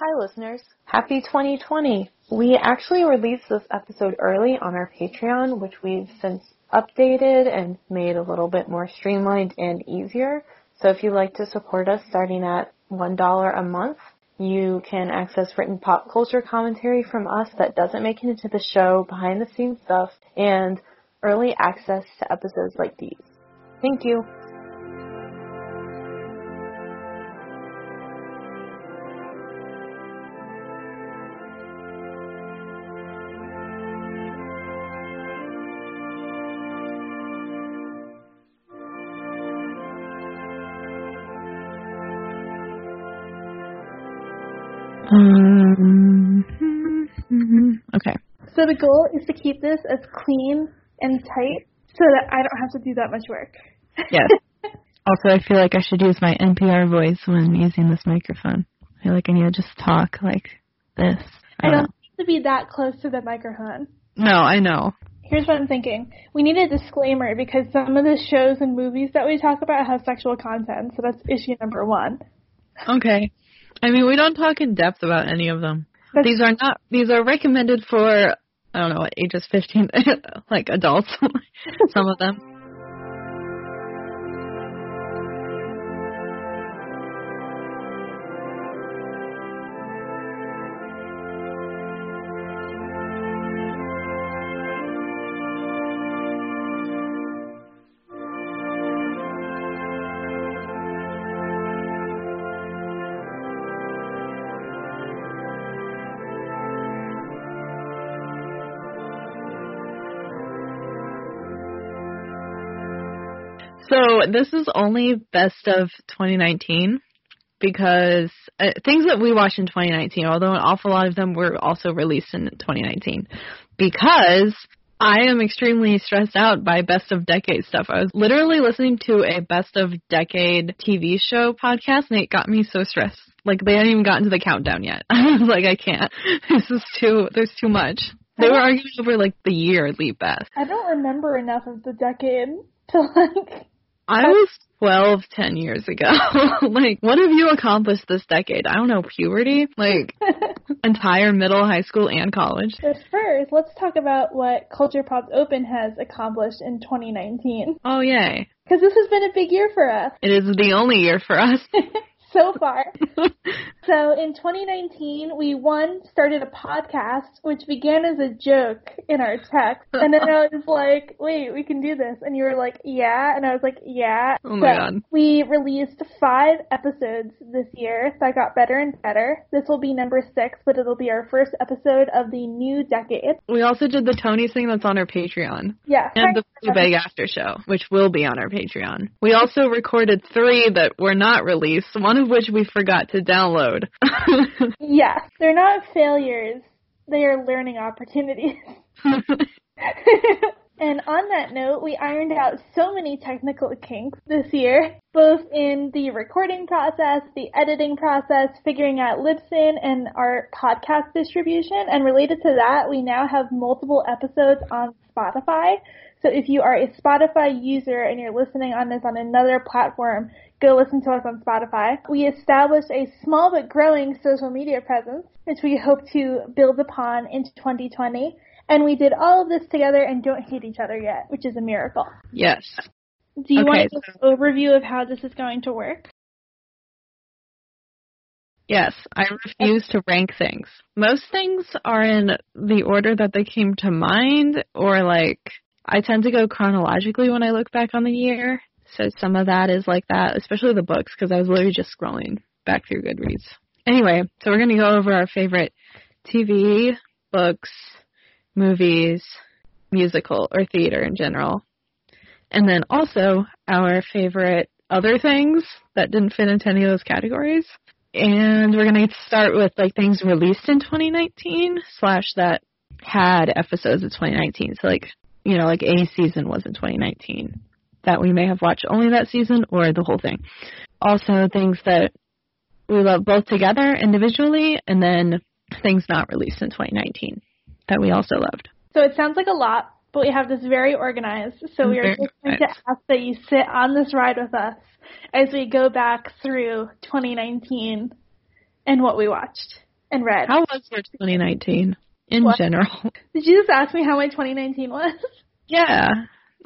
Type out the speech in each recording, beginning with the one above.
Hi, listeners. Happy 2020. We actually released this episode early on our Patreon, which we've since updated and made a little bit more streamlined and easier. So if you'd like to support us starting at $1 a month, you can access written pop culture commentary from us that doesn't make it into the show, behind the scenes stuff, and early access to episodes like these. Thank you. So the goal is to keep this as clean and tight so that I don't have to do that much work. Yes. also, I feel like I should use my NPR voice when using this microphone. I feel like I need to just talk like this. I don't need to be that close to the microphone. No, I know. Here's what I'm thinking. We need a disclaimer because some of the shows and movies that we talk about have sexual content, so that's issue number one. Okay. I mean, we don't talk in depth about any of them. That's- these are not. These are recommended for I don't know ages 15, like adults. Some of them. This is only best of 2019 because uh, things that we watched in 2019, although an awful lot of them were also released in 2019, because I am extremely stressed out by best of decade stuff. I was literally listening to a best of decade TV show podcast and it got me so stressed. Like they hadn't even gotten to the countdown yet. I was like, I can't. This is too, there's too much. They were arguing over like the year leap best. I don't remember enough of the decade to like. I was 12 10 years ago. like, what have you accomplished this decade? I don't know, puberty? Like, entire middle, high school, and college. But first, let's talk about what Culture Popped Open has accomplished in 2019. Oh, yay. Because this has been a big year for us It is the only year for us. so far. So in 2019, we one started a podcast, which began as a joke in our text, and then I was like, "Wait, we can do this," and you were like, "Yeah," and I was like, "Yeah." Oh my So God. We released five episodes this year that got better and better. This will be number six, but it'll be our first episode of the new decade. we also did the Tony thing that's on our Patreon. Yeah. And the Fleabag After Show, which will be on our Patreon. We also recorded three that were not released, one of which we forgot to download. Yes, they're not failures. They are learning opportunities. and on that note, we ironed out so many technical kinks this year, both in the recording process, the editing process, figuring out Libsyn, and our podcast distribution. And related to that, we now have multiple episodes on Spotify. So if you are a Spotify user and you're listening on this on another platform, go listen to us on Spotify. We established a small but growing social media presence, which we hope to build upon into 2020. And we did all of this together and don't hate each other yet, which is a miracle. yes. Do you Okay, want to give an overview of how this is going to work? Yes, I refuse to rank things. Most things are in the order that they came to mind, or like, I tend to go chronologically when I look back on the year. So some of that is like that, especially the books, because I was literally just scrolling back through Goodreads. Anyway, so we're going to go over our favorite TV, books, movies, musical, or theater in general. And then also our favorite other things that didn't fit into any of those categories. And we're gonna start with like things released in 2019 slash that had episodes of 2019. So like you know like a season was in 2019 that we may have watched only that season or the whole thing. Also things that we love both together individually, and then things not released in 2019 that we also loved. So it sounds like a lot, but we have this very organized. So we are just going to ask that you sit on this ride with us as we go back through 2019 and what we watched. and read. How was your 2019 in What? general? Did you just ask me how my 2019 was? Yeah,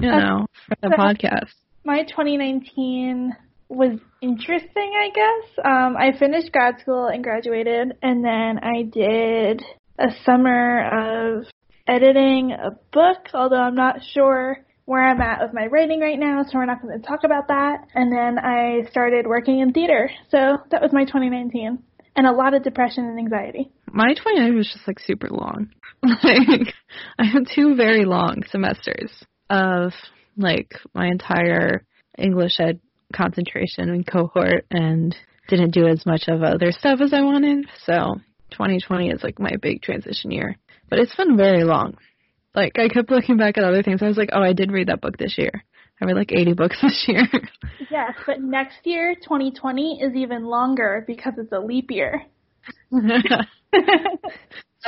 you know, for the So- podcast. My 2019 was interesting, I guess. Um, I finished grad school and graduated, and then I did a summer of editing a book, although I'm not sure where I'm at with my writing right now, so we're not going to talk about that. And then I started working in theater, so that was my 2019. And a lot of depression and anxiety. My 2019 was just like super long. Like, I had two very long semesters of like my entire English ed concentration and cohort and didn't do as much of other stuff as I wanted. So 2020 is like my big transition year. But it's been very long. Like I kept looking back at other things. I was like, oh, I did read that book this year. I read like 80 books this year. Yes, but next year, 2020, is even longer because it's a leap year. I'm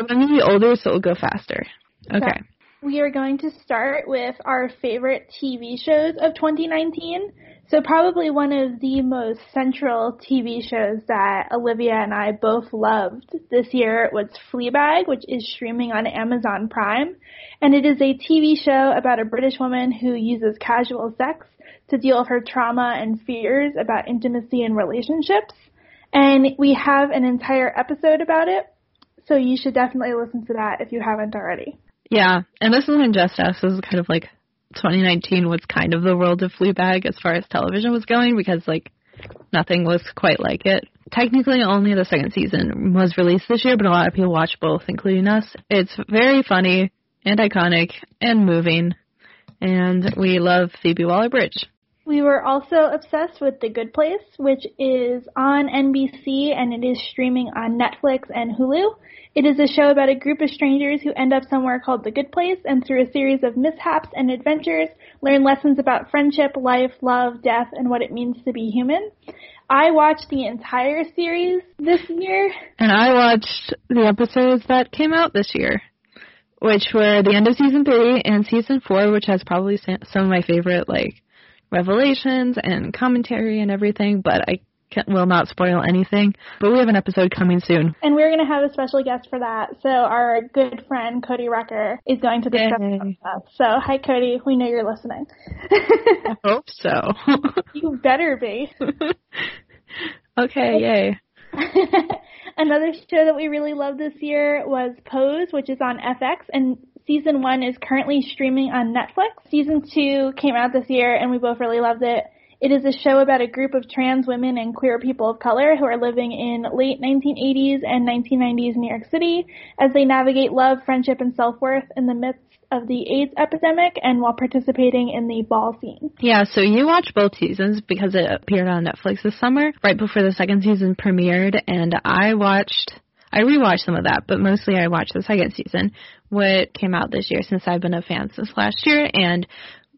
gonna be older, so it'll go faster. Okay. We are going to start with our favorite TV shows of 2019. So probably one of the most central TV shows that Olivia and I both loved this year was Fleabag, which is streaming on Amazon Prime. And it is a TV show about a British woman who uses casual sex to deal with her trauma and fears about intimacy and relationships. And we have an entire episode about it. So you should definitely listen to that if you haven't already. Yeah, and this isn't just us. This is kind of like 2019 was kind of the world of Fleabag as far as television was going because like nothing was quite like it. Technically, only the second season was released this year, but a lot of people watch both, including us. It's very funny and iconic and moving, and we love Phoebe Waller-Bridge. We were also obsessed with The Good Place, which is on NBC and it is streaming on Netflix and Hulu. It is a show about a group of strangers who end up somewhere called The Good Place and through a series of mishaps and adventures learn lessons about friendship, life, love, death, and what it means to be human. I watched the entire series this year. And I watched the episodes that came out this year, which were the end of season three and season four, which has probably some of my favorite like revelations and commentary and everything. But I will not spoil anything. But we have an episode coming soon. And we're going to have a special guest for that. So our good friend Cody Rucker is going to discuss with. So hi Cody, we know you're listening. I hope so. you better be. okay, yay. Another show that we really loved this year was Pose, which is on FX, and season one is currently streaming on Netflix. Season two came out this year, and we both really loved it. It is a show about a group of trans women and queer people of color who are living in late 1980s and 1990s New York City as they navigate love, friendship, and self-worth in the midst of the AIDS epidemic and while participating in the ball scene. Yeah, so you watched both seasons because it appeared on Netflix this summer, right before the second season premiered, and I watched, I rewatched some of that, but mostly I watched the second season, what came out this year since I've been a fan since last year, and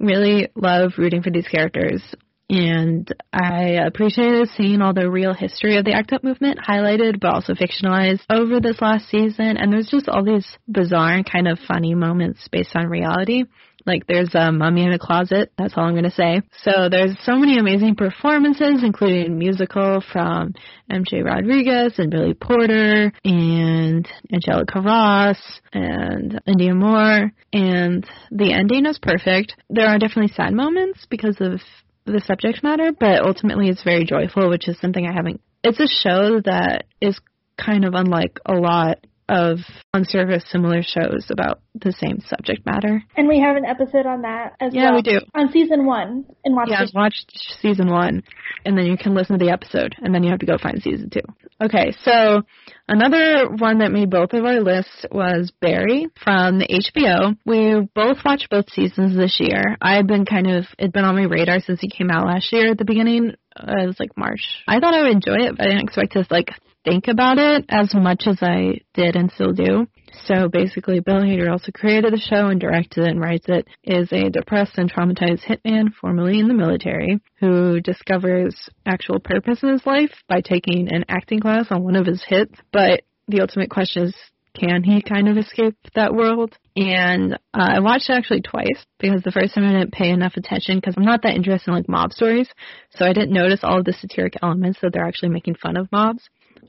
really love rooting for these characters. And I appreciated seeing all the real history of the ACT UP movement highlighted, but also fictionalized over this last season. And there's just all these bizarre and kind of funny moments based on reality. Like there's a mummy in a closet. That's all I'm going to say. So there's so many amazing performances, including musical from MJ Rodriguez and Billy Porter and Angelica Ross and Indya Moore. And the ending is perfect. There are definitely sad moments because of the subject matter, but ultimately it's very joyful, which is something I haven't. It's a show that is kind of unlike a lot of on service similar shows about the same subject matter. And we have an episode on that as Yeah, well. we do. On season one and Watch Yeah, watch season one, and then you can listen to the episode, and then you have to go find season two. Okay, so another one that made both of our lists was Barry from the HBO. We both watched both seasons this year. I've been kind of it'd been on my radar since he came out last year at the beginning. Uh, it was like March. I thought I would enjoy it, but I didn't expect to like think about it as much as I did and still do. So basically, Bill Hader also created the show and directed it and writes it. Is a depressed and traumatized hitman, formerly in the military, who discovers actual purpose in his life by taking an acting class on one of his hits. But the ultimate question is, can he kind of escape that world? And uh, I watched it actually twice because the first time I didn't pay enough attention because I'm not that interested in like mob stories, so I didn't notice all of the satiric elements that they're actually making fun of mobs.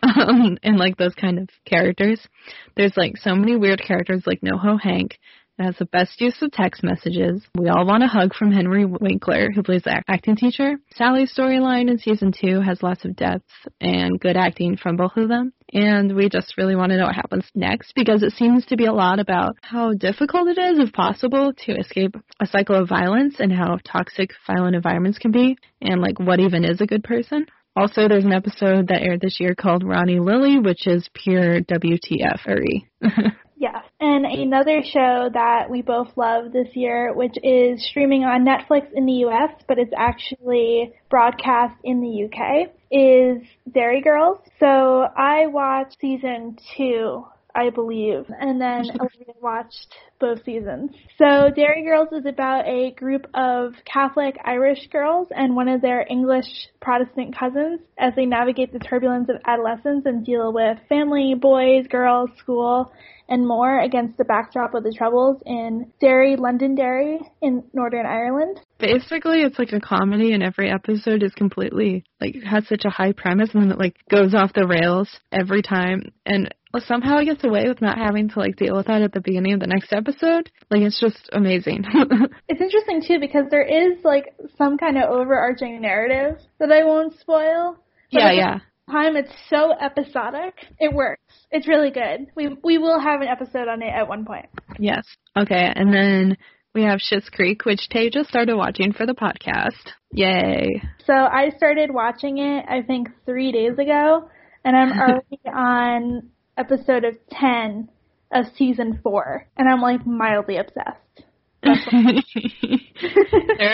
Um, and like those kind of characters. There's like so many weird characters like NoHo Hank. It has the best use of text messages. We all want a hug from Henry Winkler, who plays the acting teacher. Sally's storyline in season two has lots of depth and good acting from both of them. And we just really want to know what happens next because it seems to be a lot about how difficult it is, if possible, to escape a cycle of violence and how toxic, violent environments can be and like what even is a good person. Also, there's an episode that aired this year called Ronnie Lily, which is pure WTF-ery. Yes. And another show that we both love this year, which is streaming on Netflix in the US, but it's actually broadcast in the UK, is Derry Girls. So I watched season two I believe, and then Olivia watched both seasons. So Derry Girls is about a group of Catholic Irish girls and one of their English Protestant cousins as they navigate the turbulence of adolescence and deal with family, boys, girls, school, and more against the backdrop of the troubles in Derry, Londonderry in Northern Ireland. Basically, it's like a comedy, and every episode is completely like has such a high premise, and then it like goes off the rails every time, and somehow it gets away with not having to like deal with that at the beginning of the next episode. Like it's just amazing. it's interesting too because there is like some kind of overarching narrative that I won't spoil. Yeah, yeah. Time it's so episodic, it works. It's really good. We we will have an episode on it at one point. Yes. Okay, and then we have Schitt's Creek, which Tay just started watching for the podcast. Yay! So I started watching it, I think three days ago, and I'm already on episode of 10 of season 4, and I'm like mildly obsessed. there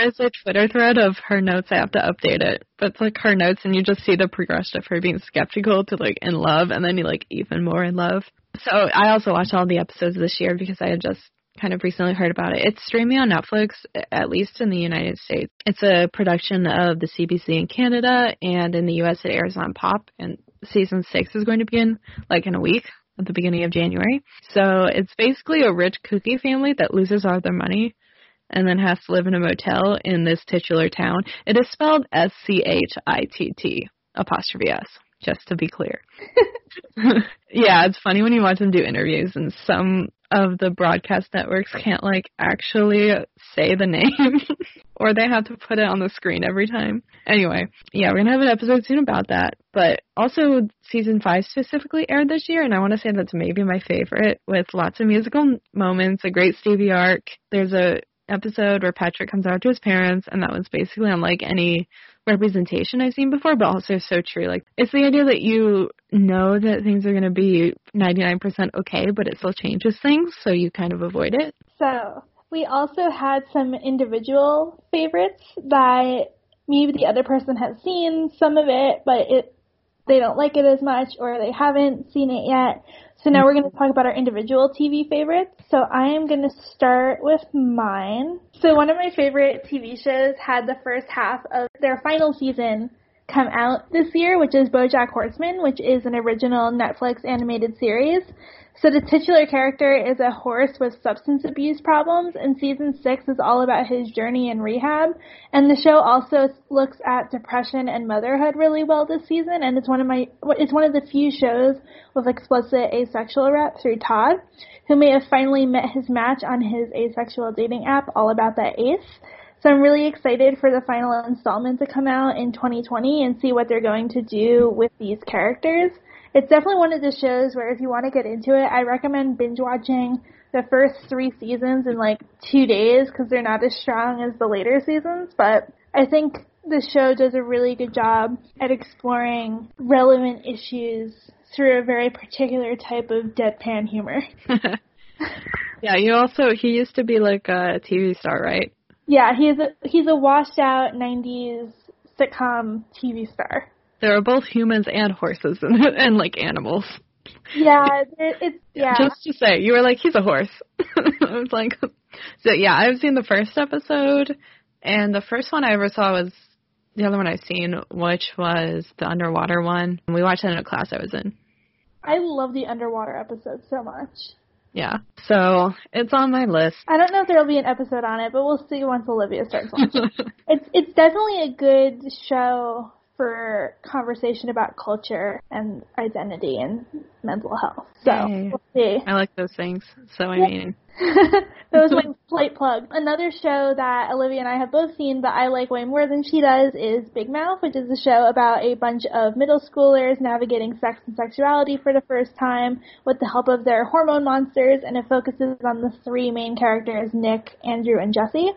is a Twitter thread of her notes. I have to update it. But it's like her notes, and you just see the progression of her being skeptical to like in love, and then you like even more in love. So I also watched all the episodes this year because I had just kind of recently heard about it. It's streaming on Netflix, at least in the United States. It's a production of the CBC in Canada, and in the US it airs on Pop, and season six is going to be in like in a week at the beginning of January. So it's basically a rich cookie family that loses all their money and then has to live in a motel in this titular town. It is spelled S C H I T T apostrophe S, just to be clear. yeah, it's funny when you watch them do interviews and some of the broadcast networks can't like actually say the name or they have to put it on the screen every time. Anyway, yeah, we're gonna have an episode soon about that. But also season five specifically aired this year and I wanna say that's maybe my favorite with lots of musical moments, a great Stevie arc. There's a episode where Patrick comes out to his parents and that was basically unlike any representation I've seen before, but also so true. Like, it's the idea that you know that things are going to be 99% okay, but it still changes things, so you kind of avoid it. So, we also had some individual favorites that maybe the other person has seen some of it, but it they don't like it as much or they haven't seen it yet. So now we're going to talk about our individual TV favorites. So I am going to start with mine. So one of my favorite TV shows had the first half of their final season come out this year, which is BoJack Horseman, which is an original Netflix animated series. So the titular character is a horse with substance abuse problems, and season six is all about his journey in rehab. And the show also looks at depression and motherhood really well this season, and it's one of my it's one of the few shows with explicit asexual rep through Todd, who may have finally met his match on his asexual dating app, All About That Ace. So I'm really excited for the final installment to come out in 2020 and see what they're going to do with these characters it's definitely one of the shows where if you want to get into it, I recommend binge watching the first three seasons in like two days because they're not as strong as the later seasons. But I think the show does a really good job at exploring relevant issues through a very particular type of deadpan humor. yeah, you also he used to be like a TV star, right? Yeah, he's a he's a washed out '90s sitcom TV star. There are both humans and horses and, and like animals. Yeah, it, it's yeah. Just to say, you were like, he's a horse. I was like, so yeah, I've seen the first episode, and the first one I ever saw was the other one I've seen, which was the underwater one. We watched it in a class I was in. I love the underwater episode so much. Yeah, so it's on my list. I don't know if there'll be an episode on it, but we'll see once Olivia starts watching. it's it's definitely a good show for conversation about culture and identity and mental health. So Yay. we'll see. I like those things. So I mean, that was my slight plug. Another show that Olivia and I have both seen, but I like way more than she does, is Big Mouth, which is a show about a bunch of middle schoolers navigating sex and sexuality for the first time with the help of their hormone monsters, and it focuses on the three main characters, Nick, Andrew, and Jesse.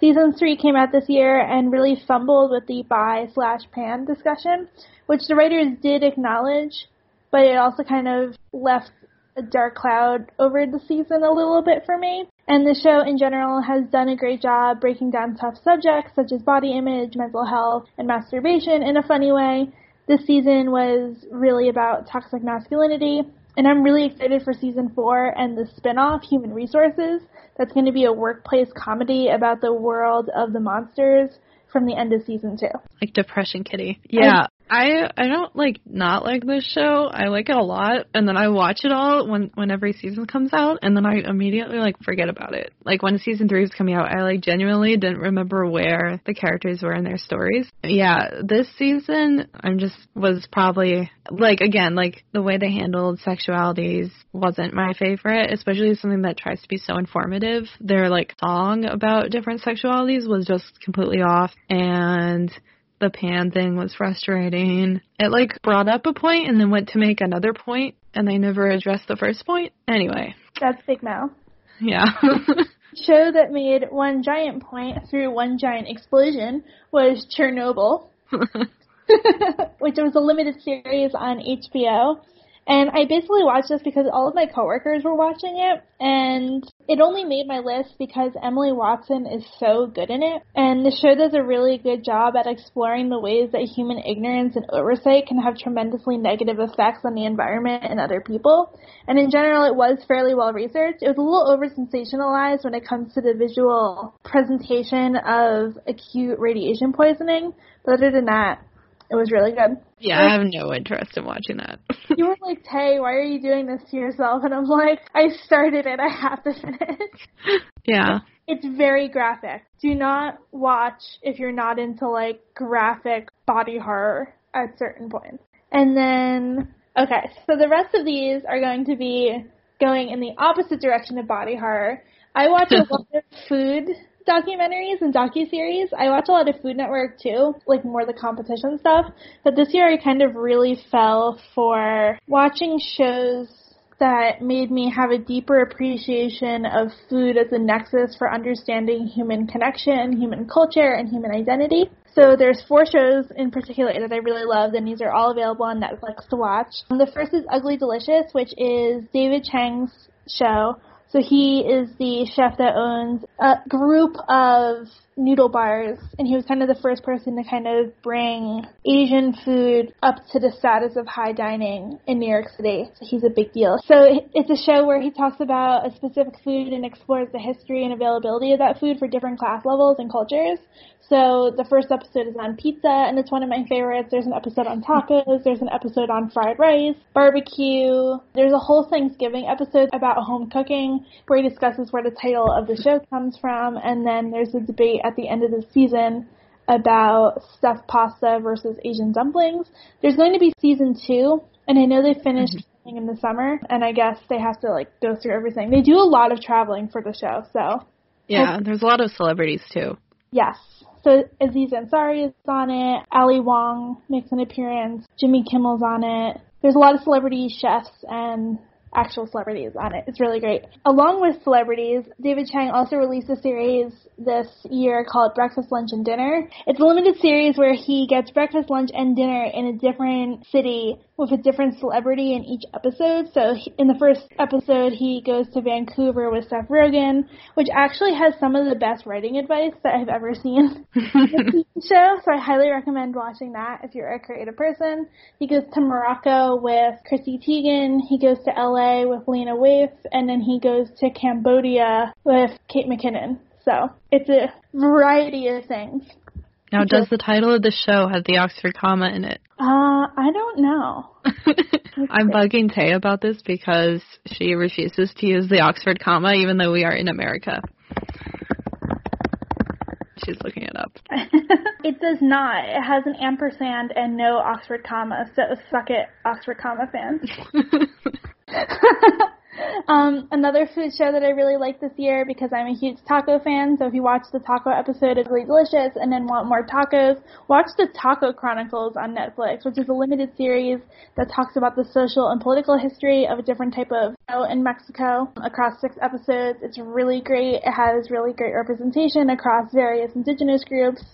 Season three came out this year and really fumbled with the bi slash pan discussion, which the writers did acknowledge, but it also kind of left a dark cloud over the season a little bit for me. And the show in general has done a great job breaking down tough subjects such as body image, mental health, and masturbation in a funny way. This season was really about toxic masculinity, and I'm really excited for season four and the spin-off, Human Resources. That's going to be a workplace comedy about the world of the monsters from the end of season two. like Depression Kitty. Yeah. I I don't like not like this show. I like it a lot, and then I watch it all when when every season comes out, and then I immediately like forget about it. Like when season three was coming out, I like genuinely didn't remember where the characters were in their stories. Yeah, this season I'm just was probably like again like the way they handled sexualities wasn't my favorite, especially something that tries to be so informative. Their like song about different sexualities was just completely off, and the pan thing was frustrating. It like brought up a point and then went to make another point and they never addressed the first point. Anyway, That's Big Mouth. yeah. show that made one giant point through one giant explosion was Chernobyl, which was a limited series on HBO. And I basically watched this because all of my coworkers were watching it, and it only made my list because Emily Watson is so good in it. And the show does a really good job at exploring the ways that human ignorance and oversight can have tremendously negative effects on the environment and other people. And in general, it was fairly well researched. It was a little over sensationalized when it comes to the visual presentation of acute radiation poisoning, but other than that, it was really good. yeah, I have no interest in watching that. You were like, Tay, why are you doing this to yourself? And I'm like, I started it, I have to finish. yeah. It's very graphic. Do not watch if you're not into like graphic body horror at certain points. And then, okay, so the rest of these are going to be going in the opposite direction of body horror. I watch a lot of food documentaries and docu-series. I watch a lot of Food Network too, like more the competition stuff. But this year I kind of really fell for watching shows that made me have a deeper appreciation of food as a nexus for understanding human connection, human culture, and human identity. So there's four shows in particular that I really loved, and these are all available on Netflix to watch. The first is Ugly Delicious, which is David Chang's show. So he is the chef that owns a group of noodle bars, and he was kind of the first person to kind of bring Asian food up to the status of high dining in New York City. So he's a big deal. So it's a show where he talks about a specific food and explores the history and availability of that food for different class levels and cultures. So the first episode is on pizza, and it's one of my favorites. There's an episode on tacos. There's an episode on fried rice, barbecue. There's a whole Thanksgiving episode about home cooking where he discusses where the title of the show comes from, and then there's a debate at the end of the season about stuffed pasta versus Asian dumplings. There's going to be season two, and I know they finished mm-hmm. filming in the summer, and I guess they have to like go through everything. They do a lot of traveling for the show, so Yeah, there's a lot of celebrities too. Yes. So Aziz Ansari is on it. Ali Wong makes an appearance. Jimmy Kimmel's on it. There's a lot of celebrity chefs and actual celebrities on it. It's really great. Along with celebrities, David Chang also released a series this year called Breakfast, Lunch, and Dinner. It's a limited series where he gets breakfast, lunch, and dinner in a different city with a different celebrity in each episode. So in the first episode, he goes to Vancouver with Seth Rogen, which actually has some of the best writing advice that I've ever seen in a show. So I highly recommend watching that if you're a creative person. He goes to Morocco with Chrissy Teigen. He goes to LA with Lena Waithe, and then he goes to Cambodia with Kate McKinnon. So it's a variety of things. Now, does the title of the show have the Oxford comma in it? Uh, I don't know. I'm bugging Tay about this because she refuses to use the Oxford comma even though we are in America. she's looking it up. it does not. It has an ampersand and no Oxford comma, so suck it, Oxford comma fans. Um, another food show that I really like this year because I'm a huge taco fan. So if you watch the taco episode of Really Delicious and then want more tacos, watch the Taco Chronicles on Netflix, which is a limited series that talks about the social and political history of a different type of show in Mexico across six episodes. It's really great. It has really great representation across various indigenous groups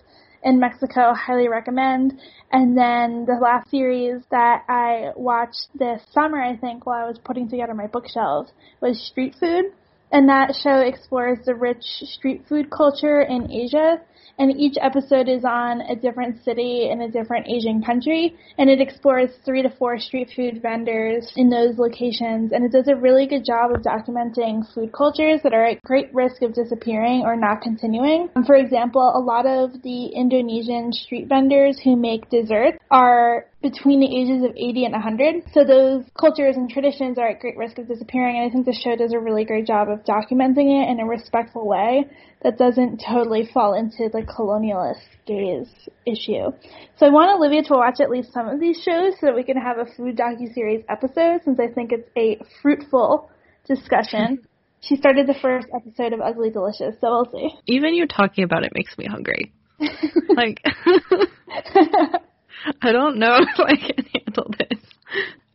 in Mexico. Highly recommend. And then the last series that I watched this summer, I think, while I was putting together my bookshelves, was Street Food. And that show explores the rich street food culture in Asia and each episode is on a different city in a different Asian country, and it explores three to four street food vendors in those locations, and it does a really good job of documenting food cultures that are at great risk of disappearing or not continuing. Um, for example, a lot of the Indonesian street vendors who make desserts are between the ages of 80 and 100. So those cultures and traditions are at great risk of disappearing, and I think the show does a really great job of documenting it in a respectful way that doesn't totally fall into the colonialist gaze issue. So I want Olivia to watch at least some of these shows so that we can have a food docu-series episode since I think it's a fruitful discussion. She started the first episode of Ugly Delicious, so we'll see. Even you talking about it makes me hungry. like I don't know if I can handle this.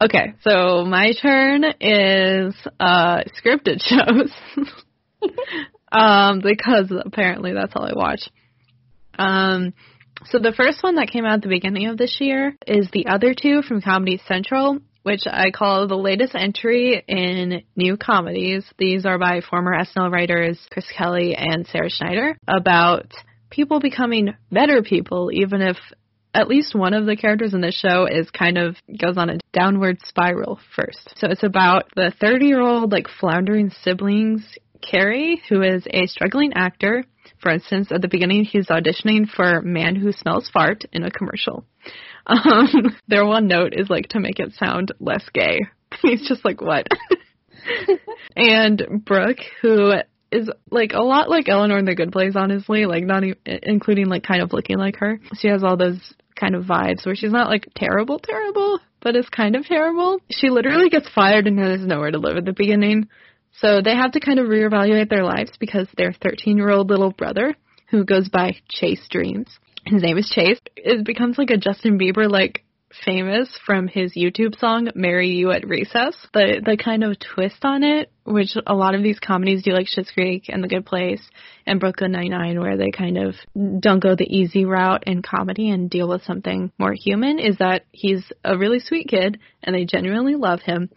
Okay, so my turn is uh scripted shows. um because apparently that's all I watch. Um so the first one that came out at the beginning of this year is The Other Two from Comedy Central, which I call the latest entry in new comedies. These are by former SNL writers Chris Kelly and Sarah Schneider about people becoming better people even if at least one of the characters in this show is kind of goes on a downward spiral first. So it's about the 30 year old like floundering siblings, Cary, who is a struggling actor. For instance, at the beginning, he's auditioning for Man Who Smells Fart in a commercial. Um, their one note is like to make it sound less gay. he's just like, what? and Brooke, who is like a lot like Eleanor in The Good Place, honestly, like not even, including like kind of looking like her. She has all those kind of vibes where she's not like terrible, terrible, but is kind of terrible. She literally gets fired and has nowhere to live at the beginning. So they have to kind of reevaluate their lives because their 13 year old little brother, who goes by Chase Dreams, his name is Chase, it becomes like a Justin Bieber like famous from his YouTube song "Marry You at Recess." The the kind of twist on it, which a lot of these comedies do, like Schitt's Creek and The Good Place and Brooklyn Nine Nine, where they kind of don't go the easy route in comedy and deal with something more human, is that he's a really sweet kid and they genuinely love him,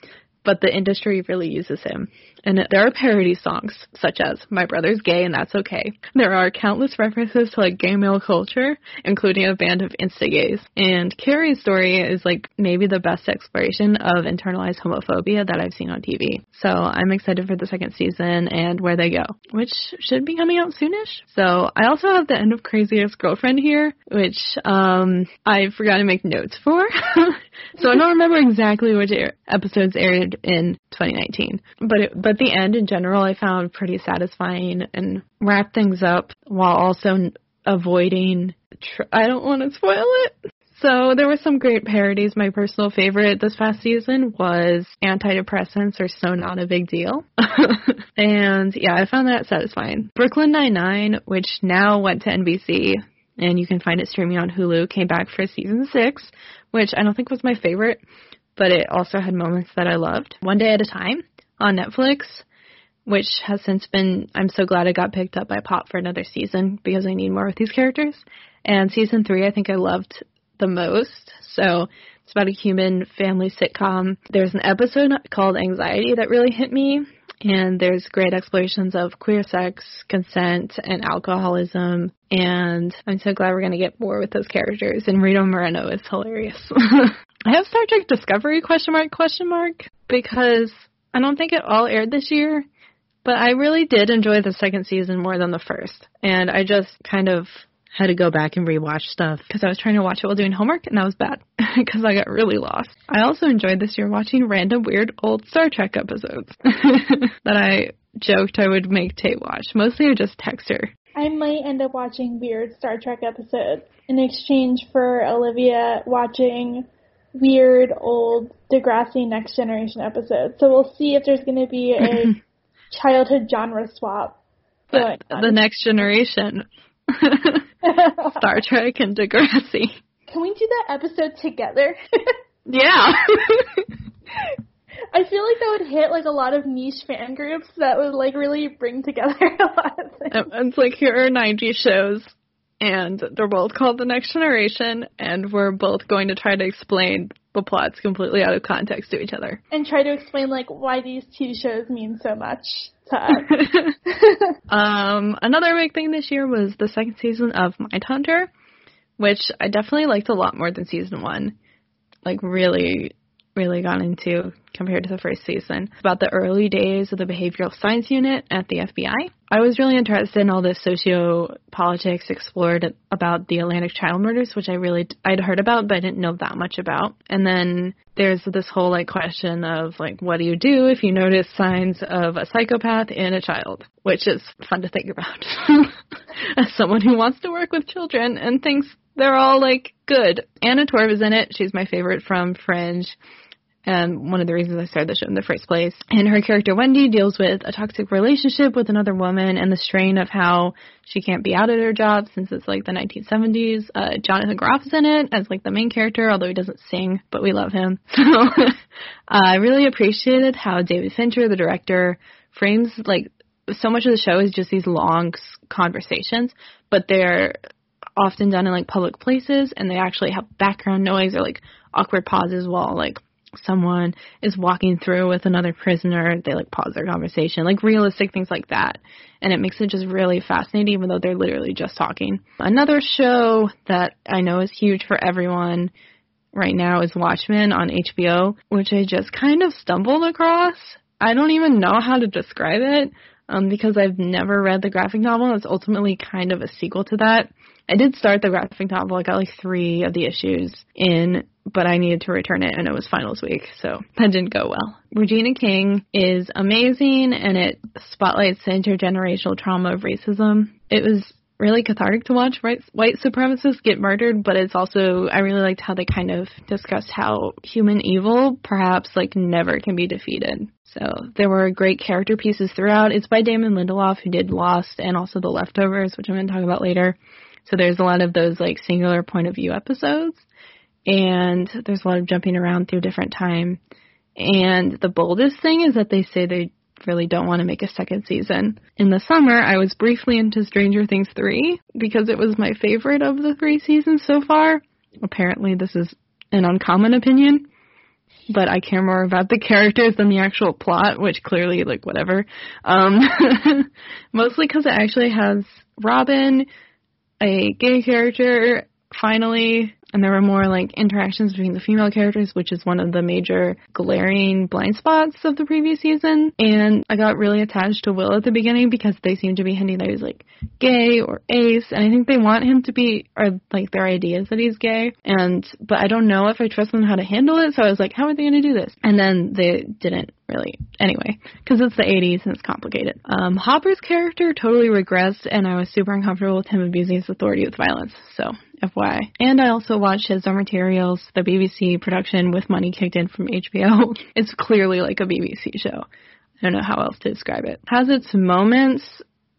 but the industry really uses him. And there are parody songs, such as My Brother's Gay and That's Okay. There are countless references to like gay male culture, including a band of insta-gays. And Cary's story is like maybe the best exploration of internalized homophobia that I've seen on TV. So I'm excited for the second season and where they go, which should be coming out soonish. So I also have the end of Crazy Ex-Girlfriend here, which um I forgot to make notes for. so I don't remember exactly which episodes aired in 2019, but it, but the end in general I found pretty satisfying and wrapped things up while also avoiding. Tr- I don't want to spoil it. So there were some great parodies. My personal favorite this past season was antidepressants are so not a big deal. and yeah, I found that satisfying. Brooklyn Nine-Nine, which now went to NBC and you can find it streaming on Hulu, came back for season six, which I don't think was my favorite, but it also had moments that I loved. One Day at a Time on Netflix, which has since been, I'm so glad it got picked up by Pop for another season because I need more with these characters. And season three, I think I loved the most. So it's about a human family sitcom. There's an episode called Anxiety that really hit me. And there's great explorations of queer sex, consent, and alcoholism. And I'm so glad we're going to get more with those characters. And Rita Moreno is hilarious. I have Star Trek Discovery question mark question mark because I don't think it all aired this year, but I really did enjoy the second season more than the first. And I just kind of had to go back and rewatch stuff because I was trying to watch it while doing homework and that was bad because I got really lost. I also enjoyed this year watching random weird old Star Trek episodes that I joked I would make Tay watch. Mostly I just text her. I might end up watching weird Star Trek episodes in exchange for Olivia watching weird old Degrassi Next Generation episodes. So we'll see if there's going to be a childhood genre swap. But the next generation. Star Trek and Degrassi. Can we do that episode together? yeah. I feel like that would hit like a lot of niche fan groups that would like really bring together a lot of things. Um, it's like here are 90 shows and they're both called The Next Generation and we're both going to try to explain the plots completely out of context to each other. And try to explain like why these two shows mean so much. um, another big thing this year was the second season of Mindhunter, which I definitely liked a lot more than season one. Like really really gone into compared to the first season. About the early days of the behavioral science unit at the FBI. I was really interested in all this socio politics explored about the Atlanta child murders, which I really I'd heard about, but I didn't know that much about. And then there's this whole like question of like what do you do if you notice signs of a psychopath in a child, which is fun to think about as someone who wants to work with children and thinks they're all like good. Anna Torv is in it. She's my favorite from Fringe and one of the reasons I started the show in the first place. And her character Wendy deals with a toxic relationship with another woman and the strain of how she can't be out at her job since it's like the 1970s. Uh, Jonathan Groff is in it as like the main character, although he doesn't sing, but we love him. So uh, I really appreciated how David Fincher, the director, frames like so much of the show is just these long conversations, but they're often done in like public places and they actually have background noise or like awkward pauses while like someone is walking through with another prisoner, they like pause their conversation, like realistic things like that. And it makes it just really fascinating, even though they're literally just talking. Another show that I know is huge for everyone right now is Watchmen on HBO, which I just kind of stumbled across. I don't even know how to describe it um, because I've never read the graphic novel. It's ultimately kind of a sequel to that. I did start the graphic novel. I got like three of the issues in, but I needed to return it and it was finals week, so that didn't go well. Regina King is amazing and it spotlights the intergenerational trauma of racism. It was really cathartic to watch white supremacists get murdered, but it's also I really liked how they kind of discussed how human evil perhaps like never can be defeated. So there were great character pieces throughout. It's by Damon Lindelof who did Lost and also The Leftovers, which I'm going to talk about later. So there's a lot of those like singular point of view episodes and there's a lot of jumping around through different time. And the boldest thing is that they say they really don't want to make a second season. In the summer, I was briefly into Stranger Things 3 because it was my favorite of the three seasons so far. Apparently, this is an uncommon opinion, but I care more about the characters than the actual plot, which clearly, like, whatever. Um, mostly because it actually has Robin, a gay character finally and there were more like interactions between the female characters, which is one of the major glaring blind spots of the previous season. And I got really attached to Will at the beginning because they seem to be hinting that he's like gay or ace, and I think they want him to be, or like their ideas that he's gay. And but I don't know if I trust them how to handle it, so I was like, how are they going to do this? And then they didn't really. Anyway, because it's the 80s and it's complicated. Um, Hopper's character totally regressed, and I was super uncomfortable with him abusing his authority with violence. So FY. And I also watched His Materials, the BBC production with money kicked in from HBO. it's clearly like a BBC show. I don't know how else to describe it. Has its moments.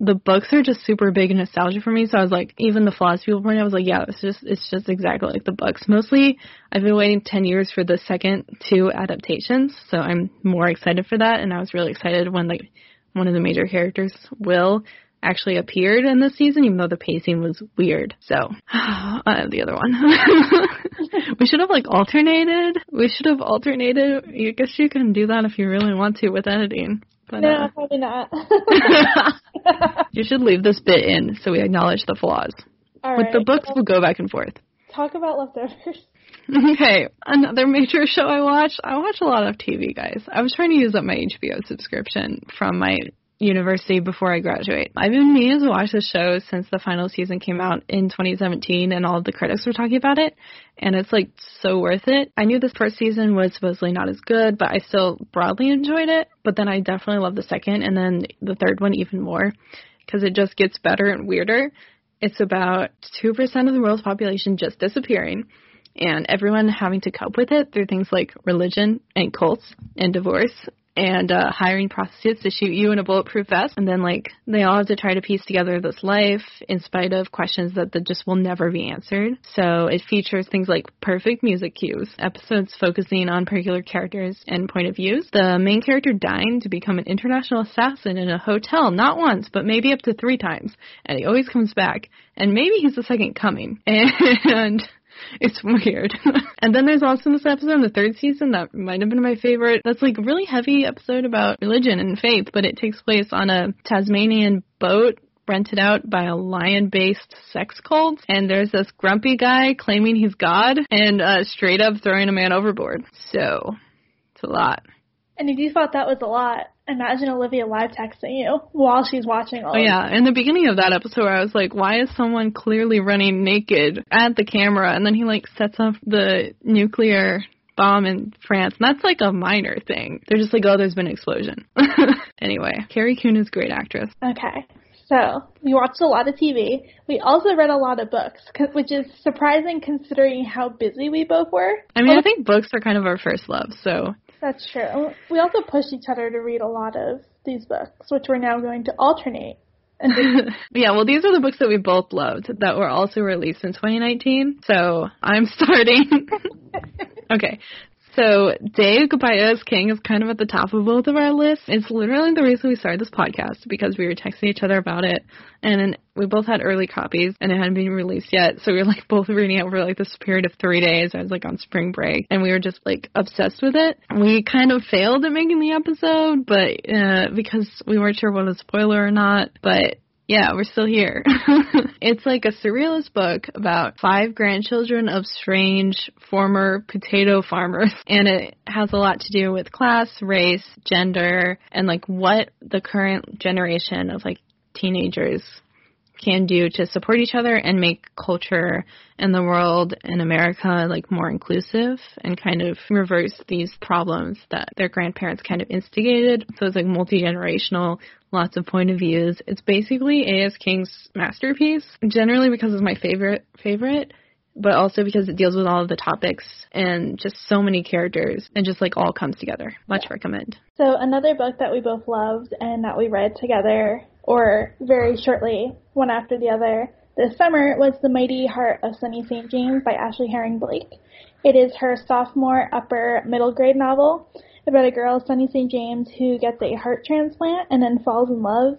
The books are just super big nostalgia for me, so I was like, even the flaws people point I was like, yeah, it's just it's just exactly like the books. Mostly, I've been waiting ten years for the second two adaptations, so I'm more excited for that, and I was really excited when like one of the major characters, Will, actually appeared in this season, even though the pacing was weird. So, uh, the other one. we should have like alternated. We should have alternated. I guess you can do that if you really want to with editing. But, no, uh, probably not. you should leave this bit in so we acknowledge the flaws. All with right, the books, we'll go back and forth. Talk about leftovers. Okay, another major show I watch. I watch a lot of TV, guys. I was trying to use up my HBO subscription from my university before I graduate. I've been meaning to watch the show since the final season came out in 2017 and all of the critics were talking about it. And it's like so worth it. I knew this first season was supposedly not as good, but I still broadly enjoyed it. But then I definitely loved the second and then the third one even more. because it just gets better and weirder. It's about 2% of the world's population just disappearing and everyone having to cope with it through things like religion and cults and divorce and uh, hiring prostitutes to shoot you in a bulletproof vest. And then, like, they all have to try to piece together this life in spite of questions that, that just will never be answered. So it features things like perfect music cues, episodes focusing on particular characters and point of views. The main character dying to become an international assassin in a hotel, not once, but maybe up to three times. And he always comes back. And maybe he's the second coming. And it's weird. and then there's also this episode in the third season that might have been my favorite. That's like a really heavy episode about religion and faith, but it takes place on a Tasmanian boat rented out by a lion based sex cult and there's this grumpy guy claiming he's God and uh, straight up throwing a man overboard. So it's a lot. And if you thought that was a lot, imagine Olivia live texting you while she's watching all. Oh yeah, in the beginning of that episode, I was like, why is someone clearly running naked at the camera? And then he like sets up the nuclear bomb in France, and that's like a minor thing. They're just like, oh, there's been an explosion. anyway, Carrie Coon is a great actress. Okay. So, we watched a lot of TV. We also read a lot of books, which is surprising considering how busy we both were. I mean, I think books are kind of our first love, so that's true. We also pushed each other to read a lot of these books, which we're now going to alternate. yeah, well, these are the books that we both loved that were also released in 2019. So I'm starting. okay, so of Dig by A.S. King is kind of at the top of both of our lists. It's literally the reason we started this podcast because we were texting each other about it, and we both had early copies, and it hadn't been released yet. So we were like both reading it over like this period of three days. I was like on spring break, and we were just like obsessed with it. We kind of failed at making the episode, but uh, because we weren't sure what a spoiler or not, but yeah, we're still here. it's like a surrealist book about five grandchildren of strange former potato farmers. And it has a lot to do with class, race, gender, and like what the current generation of like teenagers can do to support each other and make culture and the world in America like more inclusive and kind of reverse these problems that their grandparents kind of instigated. So it's like multi generational, lots of point of views. It's basically A.S. King's masterpiece, generally because it's my favorite favorite but also because it deals with all of the topics and just so many characters and just like all comes together. Much yeah. recommend. So another book that we both loved and that we read together or very shortly, one after the other, this summer was The Mighty Heart of Sunny St. James by Ashley Herring Blake. It is her sophomore upper middle grade novel about a girl, Sunny St. James, who gets a heart transplant and then falls in love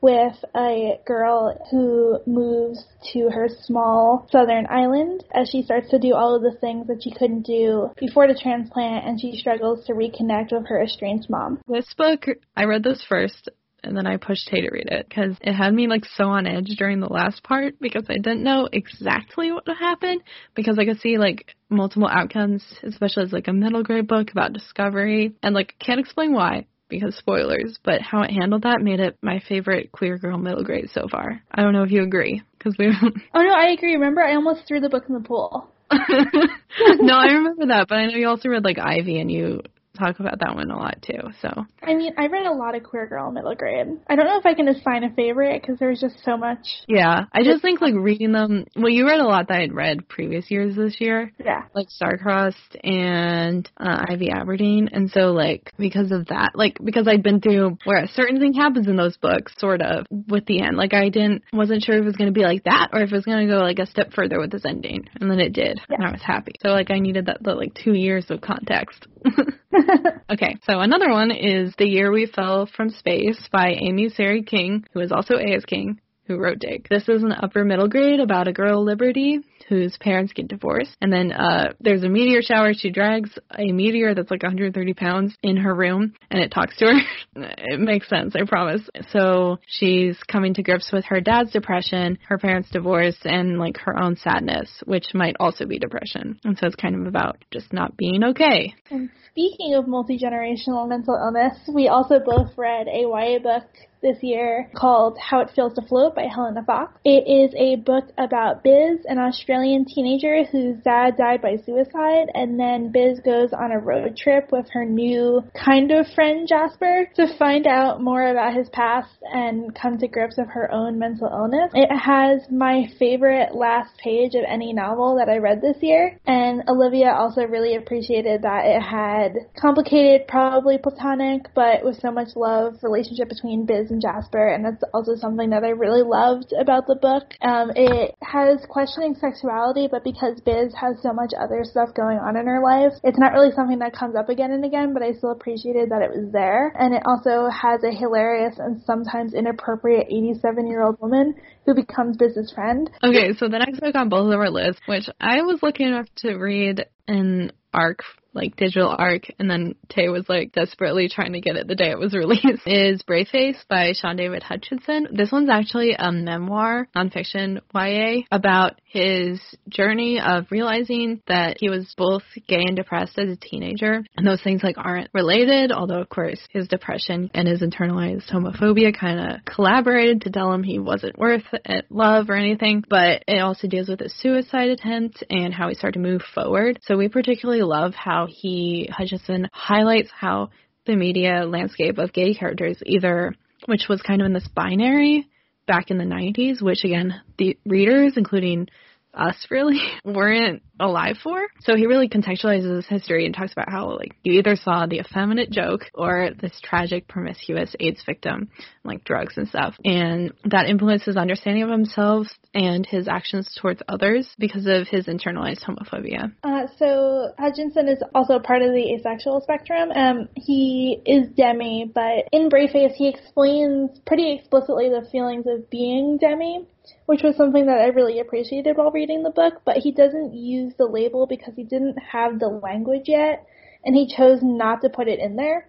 with a girl who moves to her small southern island as she starts to do all of the things that she couldn't do before the transplant and she struggles to reconnect with her estranged mom. This book, I read this first and then I pushed Tay to read it because it had me like so on edge during the last part because I didn't know exactly what would happen because I could see like multiple outcomes, especially as like a middle grade book about discovery and like can't explain why because spoilers, but how it handled that made it my favorite queer girl middle grade so far. I don't know if you agree because we. oh no, I agree. Remember, I almost threw the book in the pool. no, I remember that, but I know you also read like Ivy and you talk about that one a lot too. So I mean, I read a lot of Queer Girl middle grade. I don't know if I can assign a favorite because there's just so much. Yeah, I just think like reading them. Well, you read a lot that I'd read previous years this year. Yeah, like Starcrossed and uh, Ivy Aberdeen, and so like because of that, like because I'd been through where a certain thing happens in those books, sort of with the end. Like I didn't wasn't sure if it was going to be like that or if it was going to go like a step further with this ending, and then it did, yeah. and I was happy. So like I needed that the like two years of context. okay, so another one is The Year We Fell from Space by Amy Sarig King, who is also A.S. King, who wrote Dig. This is an upper middle grade about a girl, Liberty, whose parents get divorced. And then uh, there's a meteor shower. She drags a meteor that's like 130 pounds in her room, and it talks to her. it makes sense, I promise. So she's coming to grips with her dad's depression, her parents' divorce, and like her own sadness, which might also be depression. And so it's kind of about just not being okay. And speaking of multi generational mental illness, we also both read a YA book this year called How It Feels to Float by Helena Fox. It is a book about Biz, an Australian teenager whose dad died by suicide, and then Biz goes on a road trip with her new kind of friend Jasper to find out more about his past and come to grips with her own mental illness. It has my favorite last page of any novel that I read this year, and Olivia also really appreciated that it had complicated, probably platonic, but with so much love relationship between Biz and Jasper, and that's also something that I really loved about the book. Um, it has questioning sexuality, but because Biz has so much other stuff going on in her life, it's not really something that comes up again and again, but I still appreciated that it was there. And it also has a hilarious and sometimes inappropriate 87 year old woman who becomes Biz's friend. Okay, so the next book on both of our lists, which I was lucky enough to read in ARC like digital arc and then Tay was like desperately trying to get it the day it was released is Brave Face by Shaun David Hutchinson. This one's actually a memoir, nonfiction YA about his journey of realizing that he was both gay and depressed as a teenager. And those things like aren't related, although of course his depression and his internalized homophobia kind of collaborated to tell him he wasn't worth love or anything. But it also deals with his suicide attempt and how he started to move forward. So we particularly love how how he Hutchinson highlights how the media landscape of gay characters either which was kind of in this binary back in the 90s, which again, the readers, including us really weren't alive for. So he really contextualizes his history and talks about how like you either saw the effeminate joke or this tragic promiscuous AIDS victim, like drugs and stuff. And that influenced his understanding of himself and his actions towards others because of his internalized homophobia. Uh, so Hutchinson is also part of the asexual spectrum. Um, he is demi, but in Brave Face he explains pretty explicitly the feelings of being demi which was something that I really appreciated while reading the book, but he doesn't use the label because he didn't have the language yet, and he chose not to put it in there.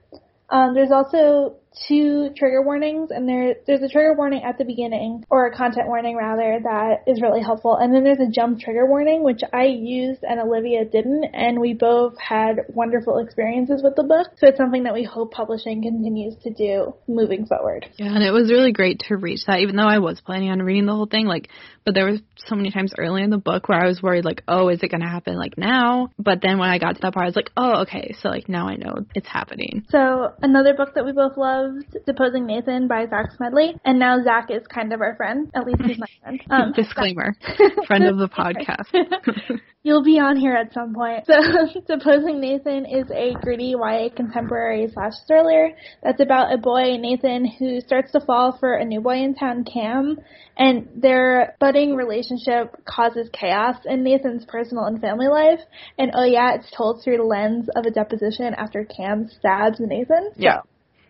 Um, there's also two trigger warnings, and there there's a trigger warning at the beginning, or a content warning rather, that is really helpful. And then there's a jump trigger warning, which I used and Olivia didn't, and we both had wonderful experiences with the book. So it's something that we hope publishing continues to do moving forward. Yeah, and it was really great to reach that, even though I was planning on reading the whole thing. Like, but there was so many times early in the book where I was worried, like, oh, is it going to happen like now? But then when I got to that part, I was like, oh, okay, so like now I know it's happening. So another book that we both love loved Deposing Nathan by Zack Smedley, and now Zack is kind of our friend. At least he's my friend. Um, Disclaimer: friend of the podcast. You'll be on here at some point. So, Deposing Nathan is a gritty YA contemporary slash thriller that's about a boy, Nathan, who starts to fall for a new boy in town, Cam, and their budding relationship causes chaos in Nathan's personal and family life. And oh yeah, it's told through the lens of a deposition after Cam stabs Nathan. So, yeah.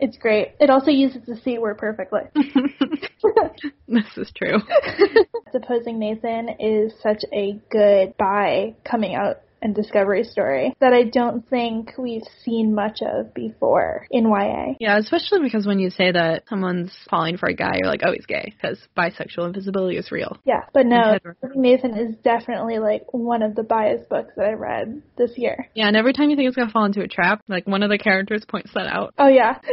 It's great. It also uses the C word perfectly. this is true. Deposing Nathan is such a good bi coming out and discovery story that I don't think we've seen much of before in YA. Yeah, especially because when you say that someone's falling for a guy, you're like, oh, he's gay, because bisexual invisibility is real. Yeah, but no, Nathan is definitely like one of the biased books that I read this year. Yeah, and every time you think it's gonna fall into a trap, like one of the characters points that out. Oh yeah.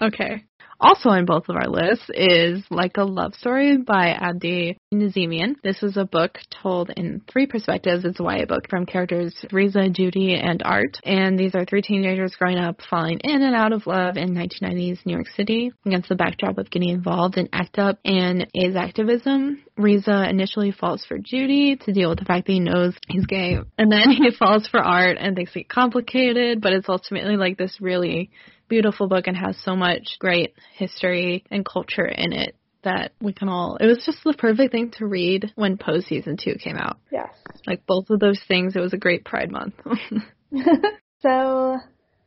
Okay. Also on both of our lists is Like a Love Story by Abdi Nazemian. This is a book told in three perspectives. It's a YA book from characters Reza, Judy, and Art. And these are three teenagers growing up, falling in and out of love in 1990s New York City against the backdrop of getting involved in ACT UP and AIDS activism. Reza initially falls for Judy to deal with the fact that he knows he's gay. And then he falls for Art and things get complicated, but it's ultimately like this really beautiful book and has so much great history and culture in it that we can all it was just the perfect thing to read when Pose season two came out. Yes. Like both of those things, it was a great Pride month. so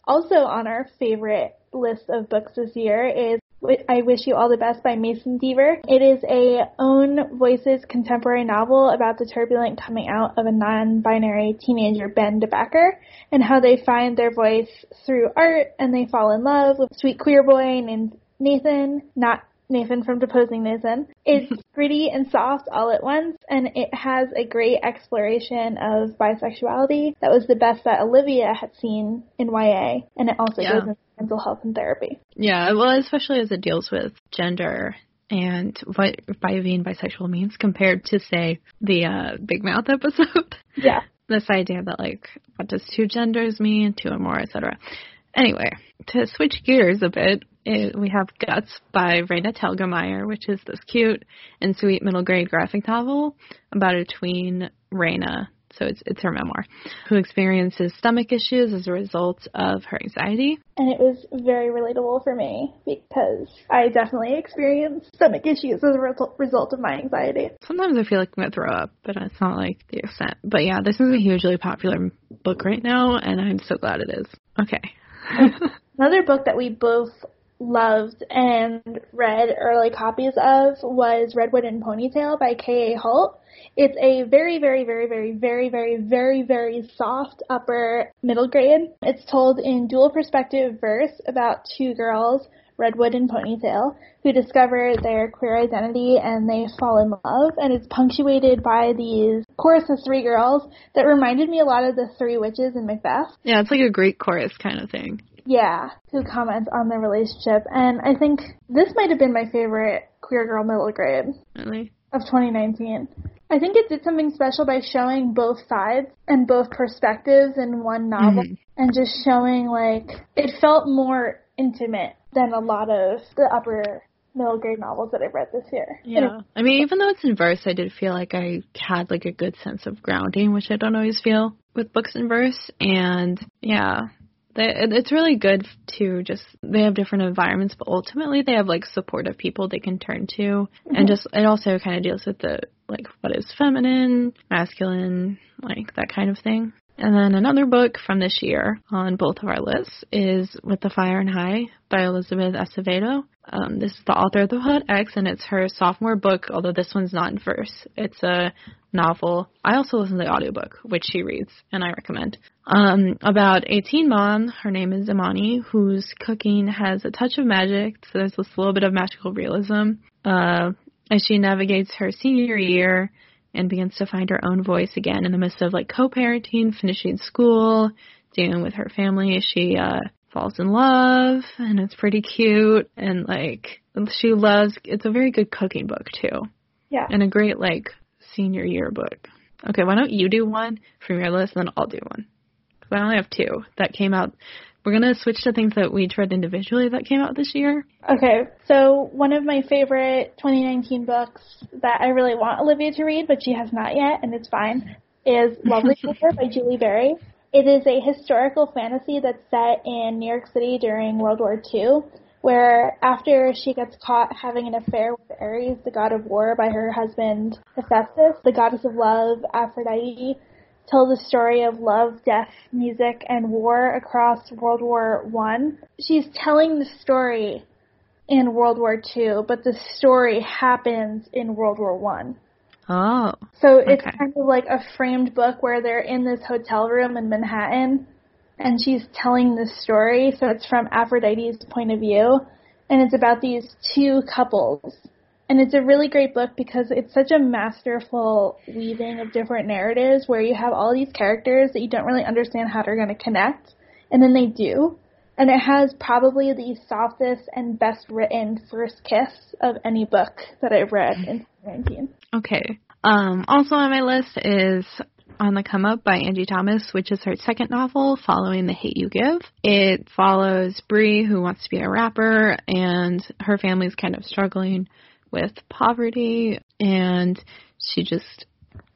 also on our favorite list of books this year is I Wish You All the Best by Mason Deaver. It is a own voices contemporary novel about the turbulent coming out of a non-binary teenager, Ben DeBacker, and how they find their voice through art and they fall in love with sweet queer boy named Nathan, not Nathan from Deposing Nathan. It's pretty and soft all at once, and it has a great exploration of bisexuality. That was the best that Olivia had seen in YA, and it also Yeah. goes into mental health and therapy. Yeah, well, especially as it deals with gender and what by being bisexual means compared to, say, the uh, Big Mouth episode. Yeah. this idea that like what does two genders mean, two or more, etc. Anyway, to switch gears a bit, it, we have Guts by Raina Telgemeier, which is this cute and sweet middle grade graphic novel about a tween Raina, so it's it's her memoir, who experiences stomach issues as a result of her anxiety. And it was very relatable for me because I definitely experienced stomach issues as a result result of my anxiety. Sometimes I feel like I'm gonna throw up, but it's not like the extent. But yeah, this is a hugely popular book right now, and I'm so glad it is. Okay. Another book that we both loved and read early copies of was Redwood and Ponytail by K.A. Holt. It's a very, very, very, very, very, very, very, very soft upper middle grade. It's told in dual perspective verse about two girls, Redwood and Ponytail, who discover their queer identity and they fall in love. And it's punctuated by these chorus of three girls that reminded me a lot of the three witches in Macbeth. Yeah, it's like a Greek chorus kind of thing. Yeah, who comments on their relationship. And I think this might have been my favorite queer girl middle grade Really? of 2019. I think it did something special by showing both sides and both perspectives in one novel Mhm. and just showing like it felt more intimate than a lot of the upper middle grade novels that I've read this year. Yeah. I mean, even though it's in verse, I did feel like I had like a good sense of grounding, which I don't always feel with books in verse. And yeah, they, it- it's really good to just they have different environments, but ultimately they have like supportive people they can turn to, and mm-hmm. just it also kind of deals with the like what is feminine, masculine, like that kind of thing. And then another book from this year on both of our lists is With the Fire on High by Elizabeth Acevedo. Um, this is the author of The Poet X, and it's her sophomore book, although this one's not in verse. It's a novel. I also listen to the audiobook, which she reads, and I recommend. Um, about a teen mom, her name is Emoni, whose cooking has a touch of magic, so there's this little bit of magical realism. Uh, as she navigates her senior year and begins to find her own voice again in the midst of like co-parenting, finishing school, dealing with her family. She uh falls in love and it's pretty cute and like she loves it's a very good cooking book too. Yeah. And a great like senior year book. Okay, why don't you do one from your list and then I'll do one. Cuz I only have two that came out. We're going to switch to things that we tried individually that came out this year. Okay, so one of my favorite 2019 books that I really want Olivia to read, but she has not yet, and it's fine, is Lovely Sister by Julie Berry. It is a historical fantasy that's set in New York City during World War II, where after she gets caught having an affair with Ares, the god of war, by her husband Hephaestus, the goddess of love, Aphrodite, tells the story of love, death, music, and war across World War One. She's telling the story in World War Two, but the story happens in World War One. Oh. So it's Okay. kind of like a framed book where they're in this hotel room in Manhattan and she's telling the story. So it's from Aphrodite's point of view and it's about these two couples. And it's a really great book because it's such a masterful weaving of different narratives where you have all these characters that you don't really understand how they're going to connect and then they do. And it has probably the softest and best written first kiss of any book that I've read in 2019. Okay. Um, also on my list is On the Come Up by Angie Thomas, which is her second novel following The Hate You Give. It follows Bri, who wants to be a rapper, and her family's kind of struggling with poverty, and she just,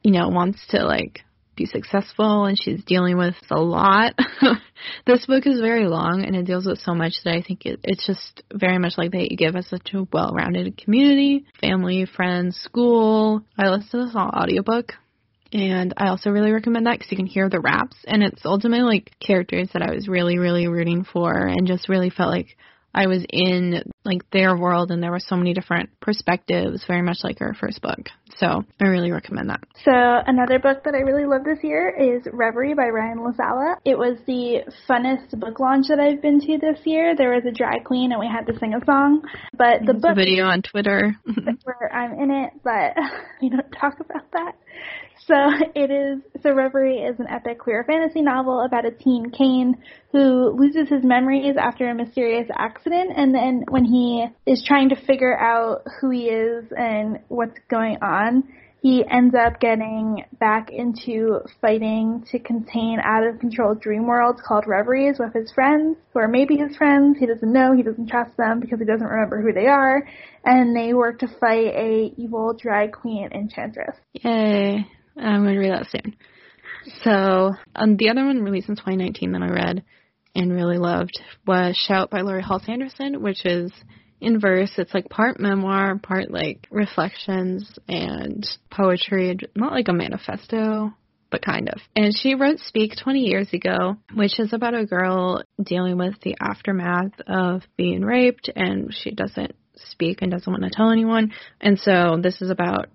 you know, wants to like be successful and she's dealing with a lot. this book is very long and it deals with so much that I think it, it's just very much like that you give us such a well-rounded community, family, friends, school. I listened to this on audiobook and I also really recommend that because you can hear the raps and it's ultimately like characters that I was really, really rooting for and just really felt like I was in like their world and there were so many different perspectives, very much like our first book. So I really recommend that. So another book that I really love this year is Reverie by Ryan La Sala. It was the funnest book launch that I've been to this year. There was a drag queen and we had to sing a song, but the There's book video on Twitter. where I'm in it, but we don't talk about that. So it is, so Reverie is an epic queer fantasy novel about a teen, Kane, who loses his memories after a mysterious accident and then when he is trying to figure out who he is and what's going on, he ends up getting back into fighting to contain out of control dream worlds called reveries with his friends, who are maybe his friends. He doesn't know, he doesn't trust them because he doesn't remember who they are, and they work to fight a evil drag queen enchantress. Yay. I'm going to read that soon. So, um, the other one released in 2019 that I read and really loved was Shout by Laurie Halse Anderson, which is in verse. It's like part memoir, part like reflections and poetry, not like a manifesto, but kind of. And she wrote Speak 20 years ago, which is about a girl dealing with the aftermath of being raped and she doesn't speak and doesn't want to tell anyone. And so this is about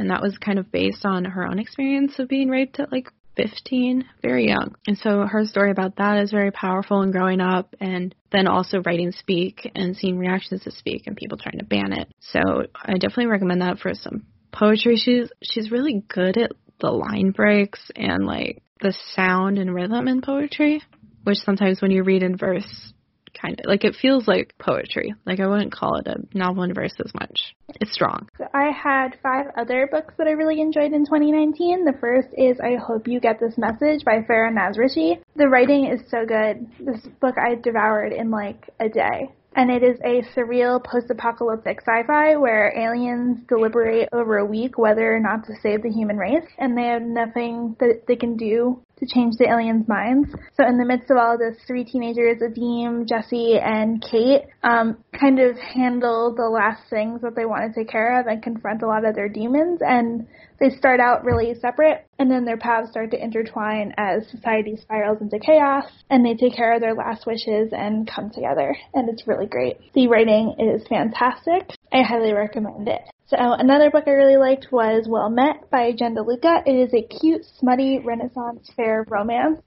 and that was kind of based on her own experience of being raped at like 15, very young. And so her story about that is very powerful and growing up and then also writing Speak and seeing reactions to Speak and people trying to ban it. So I definitely recommend that for some poetry. She's she's really good at the line breaks and like the sound and rhythm in poetry, which sometimes when you read in verse kind of like it feels like poetry. Like I wouldn't call it a novel in verse as much. It's strong. So I had five other books that I really enjoyed in 2019. The first is I Hope You Get This Message by Farah Naz Rishi. The writing is so good. This book I devoured in like a day. And it is a surreal post-apocalyptic sci-fi where aliens deliberate over a week whether or not to save the human race, and they have nothing that they can do to change the aliens' minds. So in the midst of all this, three teenagers, Adem, Jesse, and Kate, um, kind of handle the last things that they want to take care of and confront a lot of their demons. And they start out really separate, and then their paths start to intertwine as society spirals into chaos, and they take care of their last wishes and come together. And it's really great. The writing is fantastic. I highly recommend it. So another book I really liked was Well Met by Jen DeLuca. It is a cute, smutty Renaissance fair romance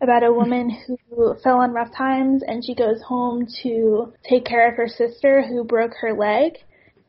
about a woman who fell on rough times and she goes home to take care of her sister who broke her leg.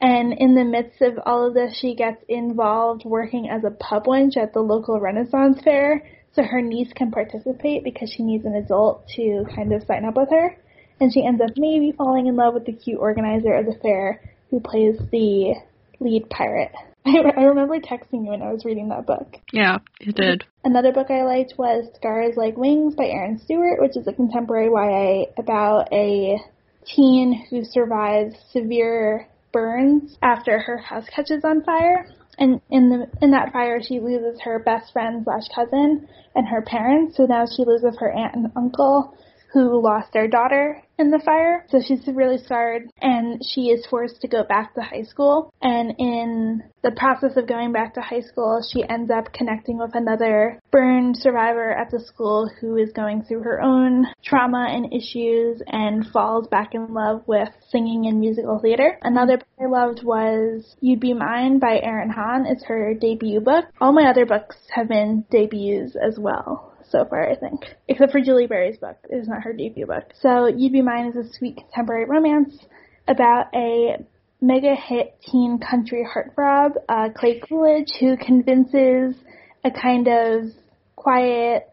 And in the midst of all of this, she gets involved working as a pub wench at the local Renaissance fair so her niece can participate because she needs an adult to kind of sign up with her. And she ends up maybe falling in love with the cute organizer of the fair who plays the lead pirate. I, I remember texting you when I was reading that book. Yeah, you did. Another book I liked was Scars Like Wings by Erin Stewart, which is a contemporary YA about a teen who survives severe burns after her house catches on fire. And in the in that fire, she loses her best friend slash cousin and her parents. So now she lives with her aunt and uncle, who lost their daughter in the fire. So she's really scarred and she is forced to go back to high school. And in the process of going back to high school, she ends up connecting with another burned survivor at the school who is going through her own trauma and issues and falls back in love with singing and musical theater. Another book I loved was You'd Be Mine by Erin Hahn. It's her debut book. All my other books have been debuts as well so far, I think. Except for Julie Berry's book. It is not her debut book. So You'd Be Mine is a sweet contemporary romance about a mega hit teen country heartthrob, uh, Clay Coolidge, who convinces a kind of quiet,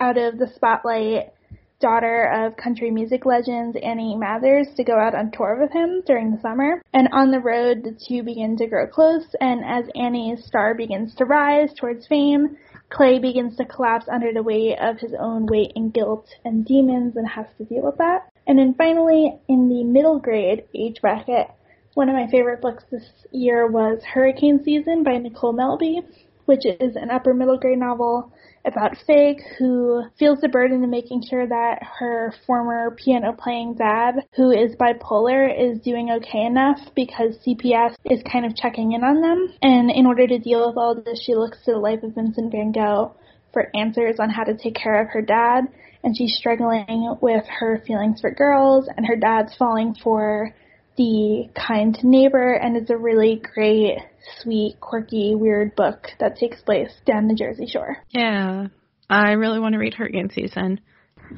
out of the spotlight daughter of country music legends Annie Mathers to go out on tour with him during the summer. And on the road, the two begin to grow close, and as Annie's star begins to rise towards fame, Clay begins to collapse under the weight of his own weight and guilt and demons and has to deal with that. And then finally, in the middle grade age bracket, one of my favorite books this year was Hurricane Season by Nicole Melleby, which is an upper middle grade novel about Fig, who feels the burden of making sure that her former piano playing dad, who is bipolar, is doing okay enough because CPS is kind of checking in on them. And in order to deal with all this, she looks to the life of Vincent van Gogh for answers on how to take care of her dad. And she's struggling with her feelings for girls, and her dad's falling for the kind neighbor and is a really great, sweet, quirky, weird book that takes place down the Jersey Shore. Yeah. I really want to read Hurricane Season.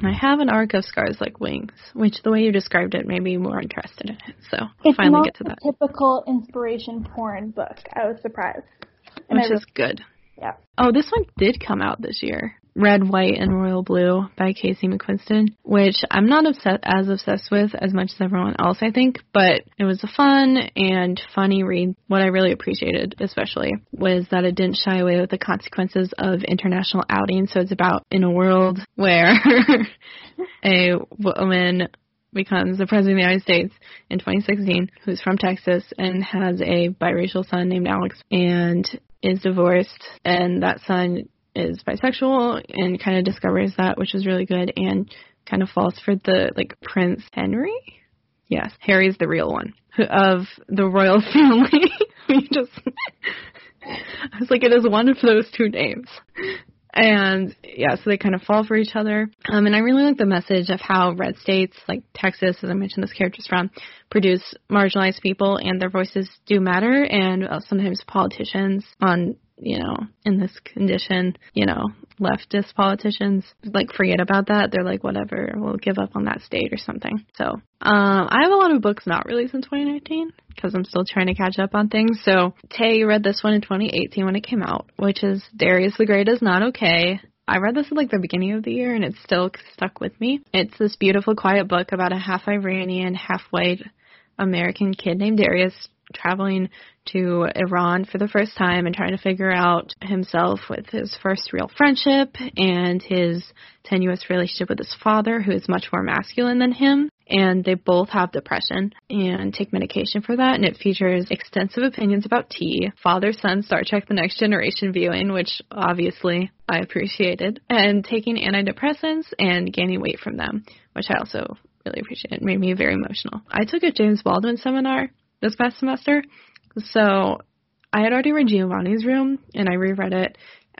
I have an arc of scars like wings, which the way you described it made me more interested in it. So it's finally get to that. typical inspiration porn book. I was surprised. And which is good. Yeah. Oh, this one did come out this year. Red, White, and Royal Blue by Casey McQuiston, which I'm not upset as obsessed with as much as everyone else, I think, but it was a fun and funny read. What I really appreciated, especially, was that it didn't shy away with the consequences of international outing. So it's about in a world where a woman becomes the president of the United States in 2016, who's from Texas and has a biracial son named Alex, and is divorced, and that son is bisexual and kind of discovers that, which is really good, and kind of falls for the like Prince Henry. Yes, Harry's the real one of the royal family. we just, I was like, it is one of those two names. And yeah, so they kind of fall for each other. Um, and I really like the message of how red states like Texas, as I mentioned, this character's from, produce marginalized people and their voices do matter. And uh, sometimes politicians on you know, in this condition, you know, leftist politicians like forget about that. They're like, whatever, we'll give up on that state or something. So, um, I have a lot of books not released in 2019 because I'm still trying to catch up on things. So, Tay read this one in 2018 when it came out, which is Darius the Great is Not Okay. I read this at like the beginning of the year and it's still stuck with me. It's this beautiful, quiet book about a half Iranian, half white American kid named Darius traveling to Iran for the first time and trying to figure out himself with his first real friendship and his tenuous relationship with his father, who is much more masculine than him. And they both have depression and take medication for that. And it features extensive opinions about tea, father son Star Trek The Next Generation viewing, which obviously I appreciated, and taking antidepressants and gaining weight from them, which I also really appreciated. It made me very emotional. I took a James Baldwin seminar this past semester. So I had already read Giovanni's Room and I reread it.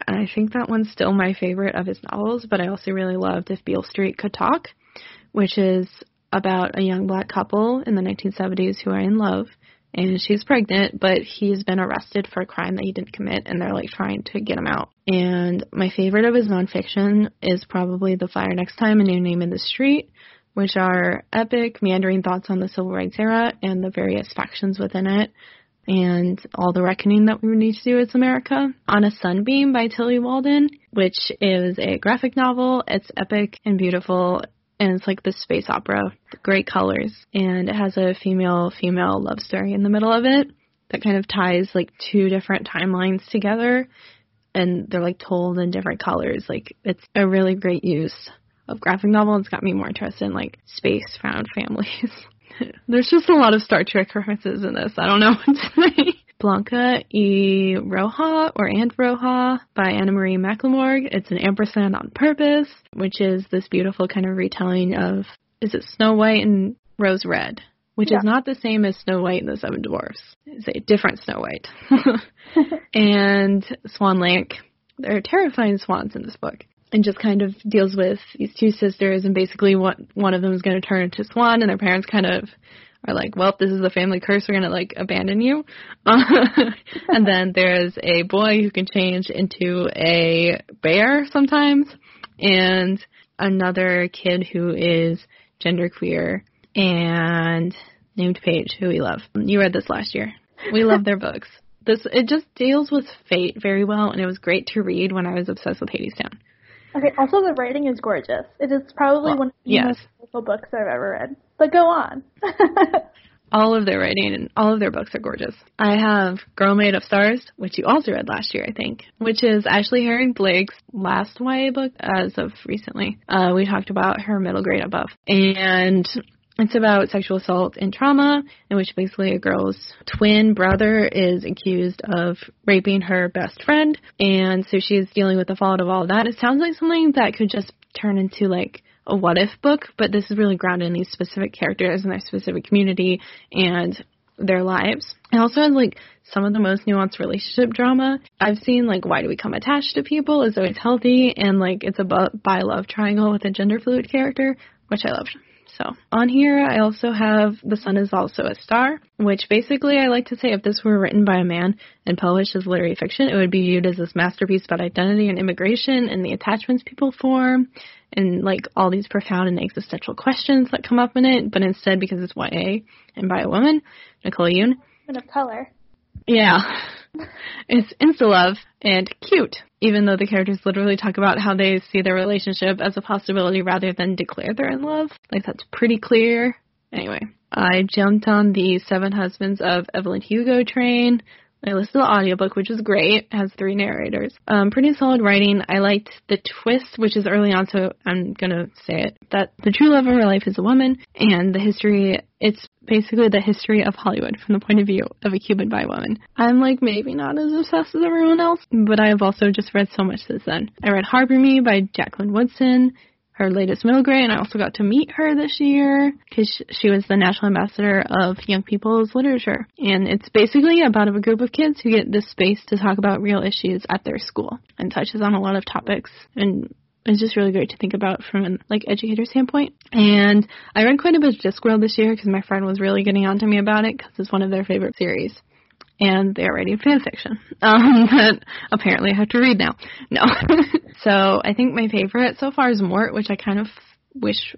And I think that one's still my favorite of his novels, but I also really loved If Beale Street Could Talk, which is about a young black couple in the 1970s who are in love and she's pregnant, but he's been arrested for a crime that he didn't commit, and they're like trying to get him out. And my favorite of his nonfiction is probably The Fire Next Time, A New Name in the Street, which are epic, meandering thoughts on the civil rights era and the various factions within it, and all the reckoning that we would need to do as America. On a Sunbeam by Tillie Walden, which is a graphic novel. It's epic and beautiful, and it's like this space opera, great colors, and it has a female female love story in the middle of it that kind of ties like two different timelines together and they're like told in different colors. Like it's a really great use of graphic novel. It's got me more interested in like space found families. There's just a lot of Star Trek references in this. I don't know what to say. Blanca E. Roja or And Roja by Anna Marie McLemore. It's an ampersand on purpose, which is this beautiful kind of retelling of is it Snow White and Rose Red, which yeah. is not the same as Snow White and the Seven Dwarfs. It's a different Snow White. and Swan Lake. There are terrifying swans in this book and just kind of deals with these two sisters and basically what one of them is going to turn into swan and their parents kind of are like well this is the family curse we're going to like abandon you. And then there's a boy who can change into a bear sometimes and another kid who is genderqueer and named Paige who we love. You read this last year. We love their books. This it just deals with fate very well and it was great to read when I was obsessed with Hadestown Okay, also the writing is gorgeous. It is probably well, one of the yes. most beautiful books I've ever read. But go on. all of their writing and all of their books are gorgeous. I have Girl Made of Stars, which you also read last year, I think, which is Ashley Herring Blake's last YA book as of recently. Uh, we talked about her middle grade above. And it's about sexual assault and trauma, in which basically a girl's twin brother is accused of raping her best friend, and so she's dealing with the fallout of all of that. It sounds like something that could just turn into like a what if book, but this is really grounded in these specific characters and their specific community and their lives. It also has like some of the most nuanced relationship drama. I've seen like why do we become attached to people is always healthy and like it's a bi love triangle with a gender fluid character, which I loved. So on here, I also have The Sun is Also a Star, which basically I like to say if this were written by a man and published as literary fiction, it would be viewed as this masterpiece about identity and immigration and the attachments people form and like all these profound and existential questions that come up in it. But instead, because it's YA and by a woman, Nicola Yoon. And of color. Yeah. It's insta love and cute, even though the characters literally talk about how they see their relationship as a possibility rather than declare they're in love. Like that's pretty clear. Anyway, I jumped on the Seven Husbands of Evelyn Hugo train. I listened to the audiobook, which is great. It has three narrators. Um, pretty solid writing. I liked the twist, which is early on, so I'm gonna say it. That the true love of her life is a woman, and the history, it's basically the history of Hollywood from the point of view of a Cuban bi woman. I'm like maybe not as obsessed as everyone else, but I have also just read so much since then. I read Harbor Me by Jacqueline Woodson her latest middle grade, and I also got to meet her this year because she was the national ambassador of Young People's Literature. And it's basically about a group of kids who get this space to talk about real issues at their school and touches on a lot of topics and it's just really great to think about from an like educator standpoint. And I read quite a bit of Discworld this year because my friend was really getting on to me about it because it's one of their favorite series and they're writing fan fiction um, that apparently I have to read now. No. so I think my favorite so far is Mort, which I kind of wish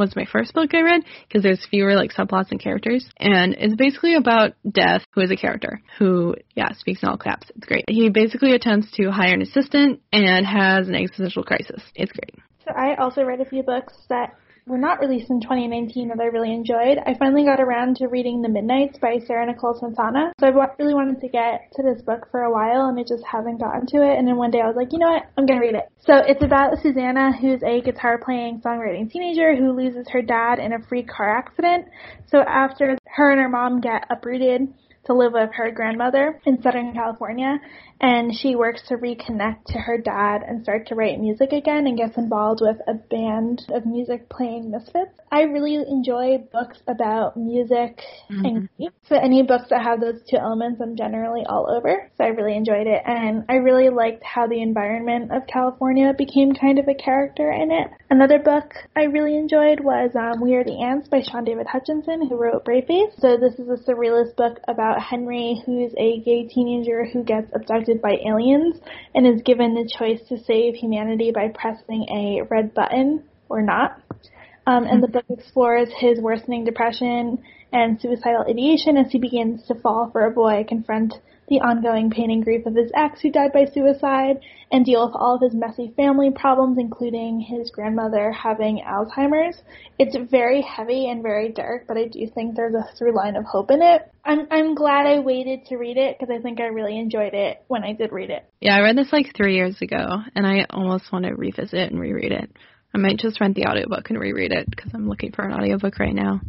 was my first book I read because there's fewer like subplots and characters, and it's basically about Death, who is a character who yeah speaks in all caps. It's great. He basically attempts to hire an assistant and has an existential crisis. It's great. So I also read a few books that were not released in 2019 that I really enjoyed. I finally got around to reading The Midnights by Sarah Nicole Smetana. So I really wanted to get to this book for a while and I just haven't gotten to it. And then one day I was like, you know what? I'm going to read it. So it's about Susanna, who's a guitar playing, songwriting teenager who loses her dad in a freak car accident. So after her and her mom get uprooted, to live with her grandmother in Southern California, and she works to reconnect to her dad and start to write music again and gets involved with a band of music playing misfits. I really enjoy books about music mm-hmm. and grief. So any books that have those two elements, I'm generally all over. So I really enjoyed it, and I really liked how the environment of California became kind of a character in it. Another book I really enjoyed was um, We Are the Ants by Shaun David Hutchinson, who wrote Brave Face. So this is a surrealist book about Henry, who's a gay teenager who gets abducted by aliens and is given the choice to save humanity by pressing a red button or not. Um, and the book explores his worsening depression and suicidal ideation as he begins to fall for a boy, confront the ongoing pain and grief of his ex who died by suicide, and deal with all of his messy family problems, including his grandmother having Alzheimer's. It's very heavy and very dark, but I do think there's a through line of hope in it. I'm I'm glad I waited to read it because I think I really enjoyed it when I did read it. Yeah, I read this like three years ago, and I almost want to revisit and reread it. I might just rent the audiobook and reread it because I'm looking for an audiobook right now.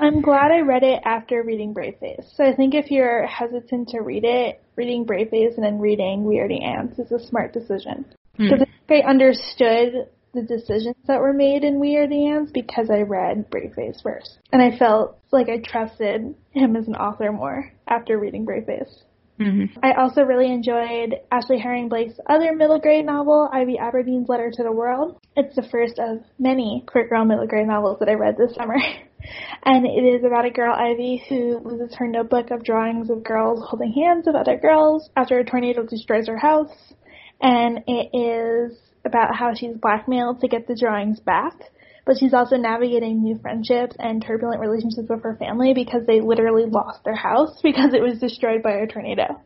I'm glad I read it after reading Brave Face. So I think if you're hesitant to read it, reading Brave Face and then reading We the Ants is a smart decision. Because hmm. I understood the decisions that were made in We Are the Ants because I read Brave Face first. And I felt like I trusted him as an author more after reading Brave Face. Mm-hmm. I also really enjoyed Ashley Herring Blake's other middle grade novel, Ivy Aberdeen's Letter to the World. It's the first of many queer girl middle grade novels that I read this summer. and it is about a girl, Ivy, who loses her notebook of drawings of girls holding hands with other girls after a tornado destroys her house. And it is about how she's blackmailed to get the drawings back but she's also navigating new friendships and turbulent relationships with her family because they literally lost their house because it was destroyed by a tornado.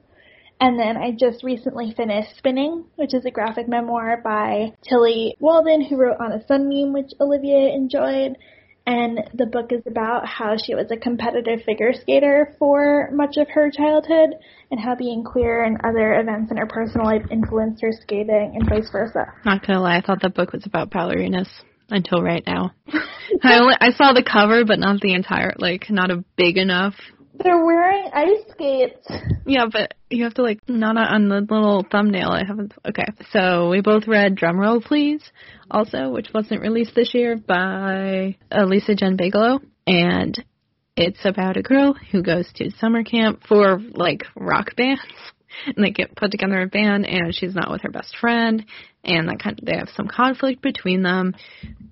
And then I just recently finished Spinning, which is a graphic memoir by Tillie Walden, who wrote On a Sunbeam, which Olivia enjoyed. And the book is about how she was a competitive figure skater for much of her childhood and how being queer and other events in her personal life influenced her skating and vice versa. Not gonna lie, I thought the book was about ballerinas until right now. I only I saw the cover, but not the entire like not a big enough. They're wearing ice skates. Yeah, but you have to like not on the little thumbnail. I haven't. Okay, so we both read Drumroll Please, also, which wasn't released this year by uh, Elisa Jenn Bigelow, and it's about a girl who goes to summer camp for like rock bands and they get put together a band, and she's not with her best friend, and that kind of, they have some conflict between them,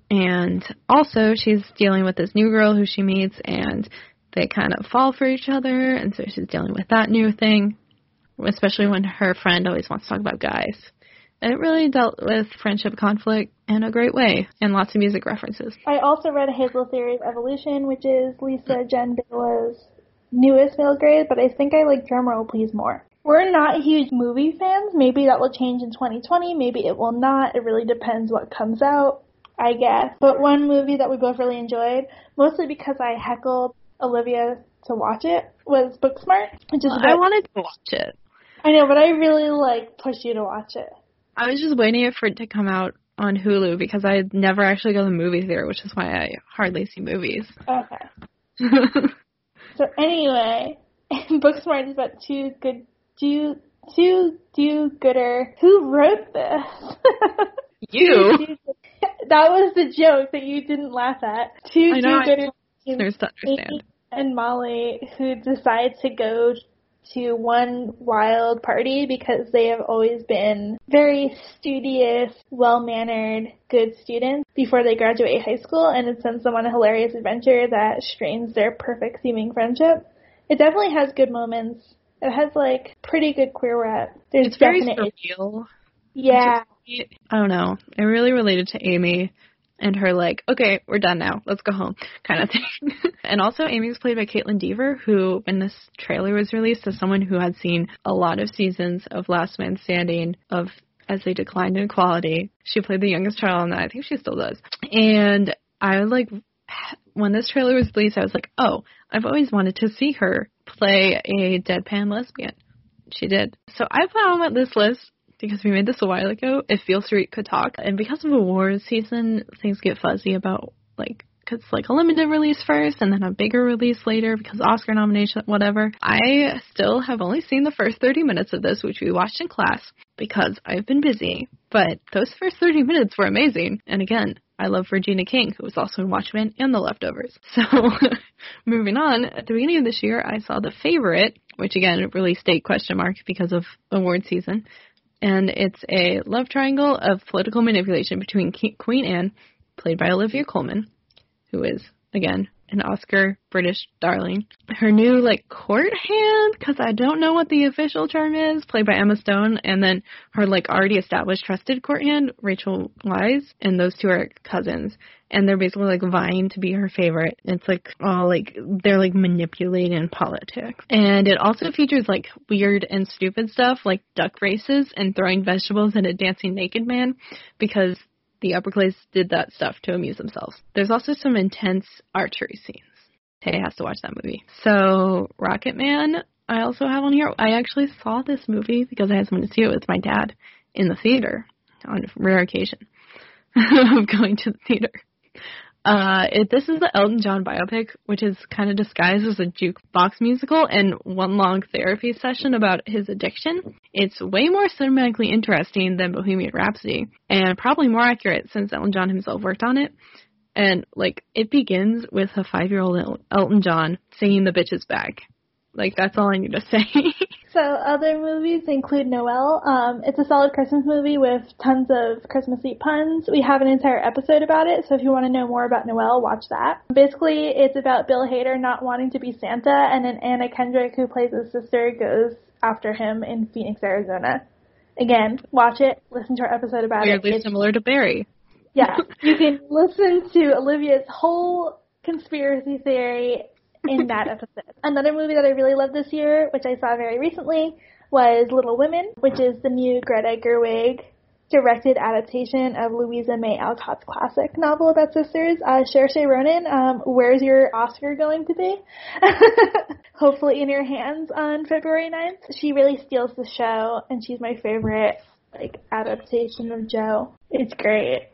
and also she's dealing with this new girl who she meets, and they kind of fall for each other, and so she's dealing with that new thing, especially when her friend always wants to talk about guys. And it really dealt with friendship conflict in a great way, and lots of music references. I also read Hazel Theory of Evolution, which is Lisa Jenn Bigelow's newest middle grade, but I think I like Drumroll Please more. We're not huge movie fans. Maybe that will change in 2020. Maybe it will not. It really depends what comes out, I guess. But one movie that we both really enjoyed, mostly because I heckled Olivia to watch it, was Booksmart. Which is about, I wanted to watch it. I know, but I really like pushed you to watch it. I was just waiting for it to come out on Hulu because I never actually go to the movie theater, which is why I hardly see movies. Okay. so anyway, Booksmart is about two good do two do gooder. Who wrote this? You. that was the joke that you didn't laugh at. Two do gooder. There's to understand. And Molly, who decide to go to one wild party because they have always been very studious, well-mannered, good students before they graduate high school and it sends them on a hilarious adventure that strains their perfect seeming friendship. It definitely has good moments. It has like pretty good queer rep. There's it's very surreal. Yeah. I don't know. I really related to Amy and her like, okay, we're done now, let's go home, kind of thing. and also, Amy's played by Kaitlyn Dever, who, when this trailer was released, as someone who had seen a lot of seasons of Last Man Standing, of as they declined in quality, she played the youngest child on that. I think she still does. And I was like, when this trailer was released, I was like, oh, I've always wanted to see her play a deadpan lesbian. She did. So I put on this list because we made this a while ago. If Beale Street could talk, and because of awards season, things get fuzzy about like because like a limited release first and then a bigger release later because Oscar nomination, whatever. I still have only seen the first 30 minutes of this, which we watched in class because I've been busy. But those first 30 minutes were amazing. And again, I love Regina King, who was also in Watchmen and The Leftovers. So, moving on, at the beginning of this year, I saw The Favorite, which again, release date question mark because of award season and it's a love triangle of political manipulation between Queen Anne, played by Olivia Colman, who is again an Oscar British darling. Her new like court hand, because I don't know what the official term is, played by Emma Stone, and then her like already established trusted court hand, Rachel Weisz, and those two are cousins. And they're basically like vying to be her favorite. It's like all like they're like manipulating politics. And it also features like weird and stupid stuff like duck races and throwing vegetables at a dancing naked man because the upper class did that stuff to amuse themselves. There's also some intense archery scenes. Tay has to watch that movie. So, Rocket Man, I also have on here. I actually saw this movie because I had someone to see it with my dad in the theater on rare occasion of going to the theater. Uh, it, this is the Elton John biopic, which is kind of disguised as a jukebox musical and one long therapy session about his addiction. It's way more cinematically interesting than Bohemian Rhapsody, and probably more accurate since Elton John himself worked on it. And like, it begins with a five-year-old Elton John singing "The Bitch Is Back," Like that's all I need to say. So other movies include Noelle. Um, it's a solid Christmas movie with tons of Christmassy puns. We have an entire episode about it, so if you want to know more about Noelle, watch that. Basically, it's about Bill Hader not wanting to be Santa, and then Anna Kendrick, who plays his sister, goes after him in Phoenix, Arizona. Again, watch it. Listen to our episode about Weirdly it. Weirdly similar to Barry. Yeah, you can listen to Olivia's whole conspiracy theory in that episode. Another movie that I really loved this year, which I saw very recently, was Little Women, which is the new Greta Gerwig directed adaptation of Louisa May Alcott's classic novel about sisters. Uh, Saoirse Ronan, um, where's your Oscar going to be? Hopefully in your hands on February 9th. She really steals the show, and she's my favorite like adaptation of Jo. It's great.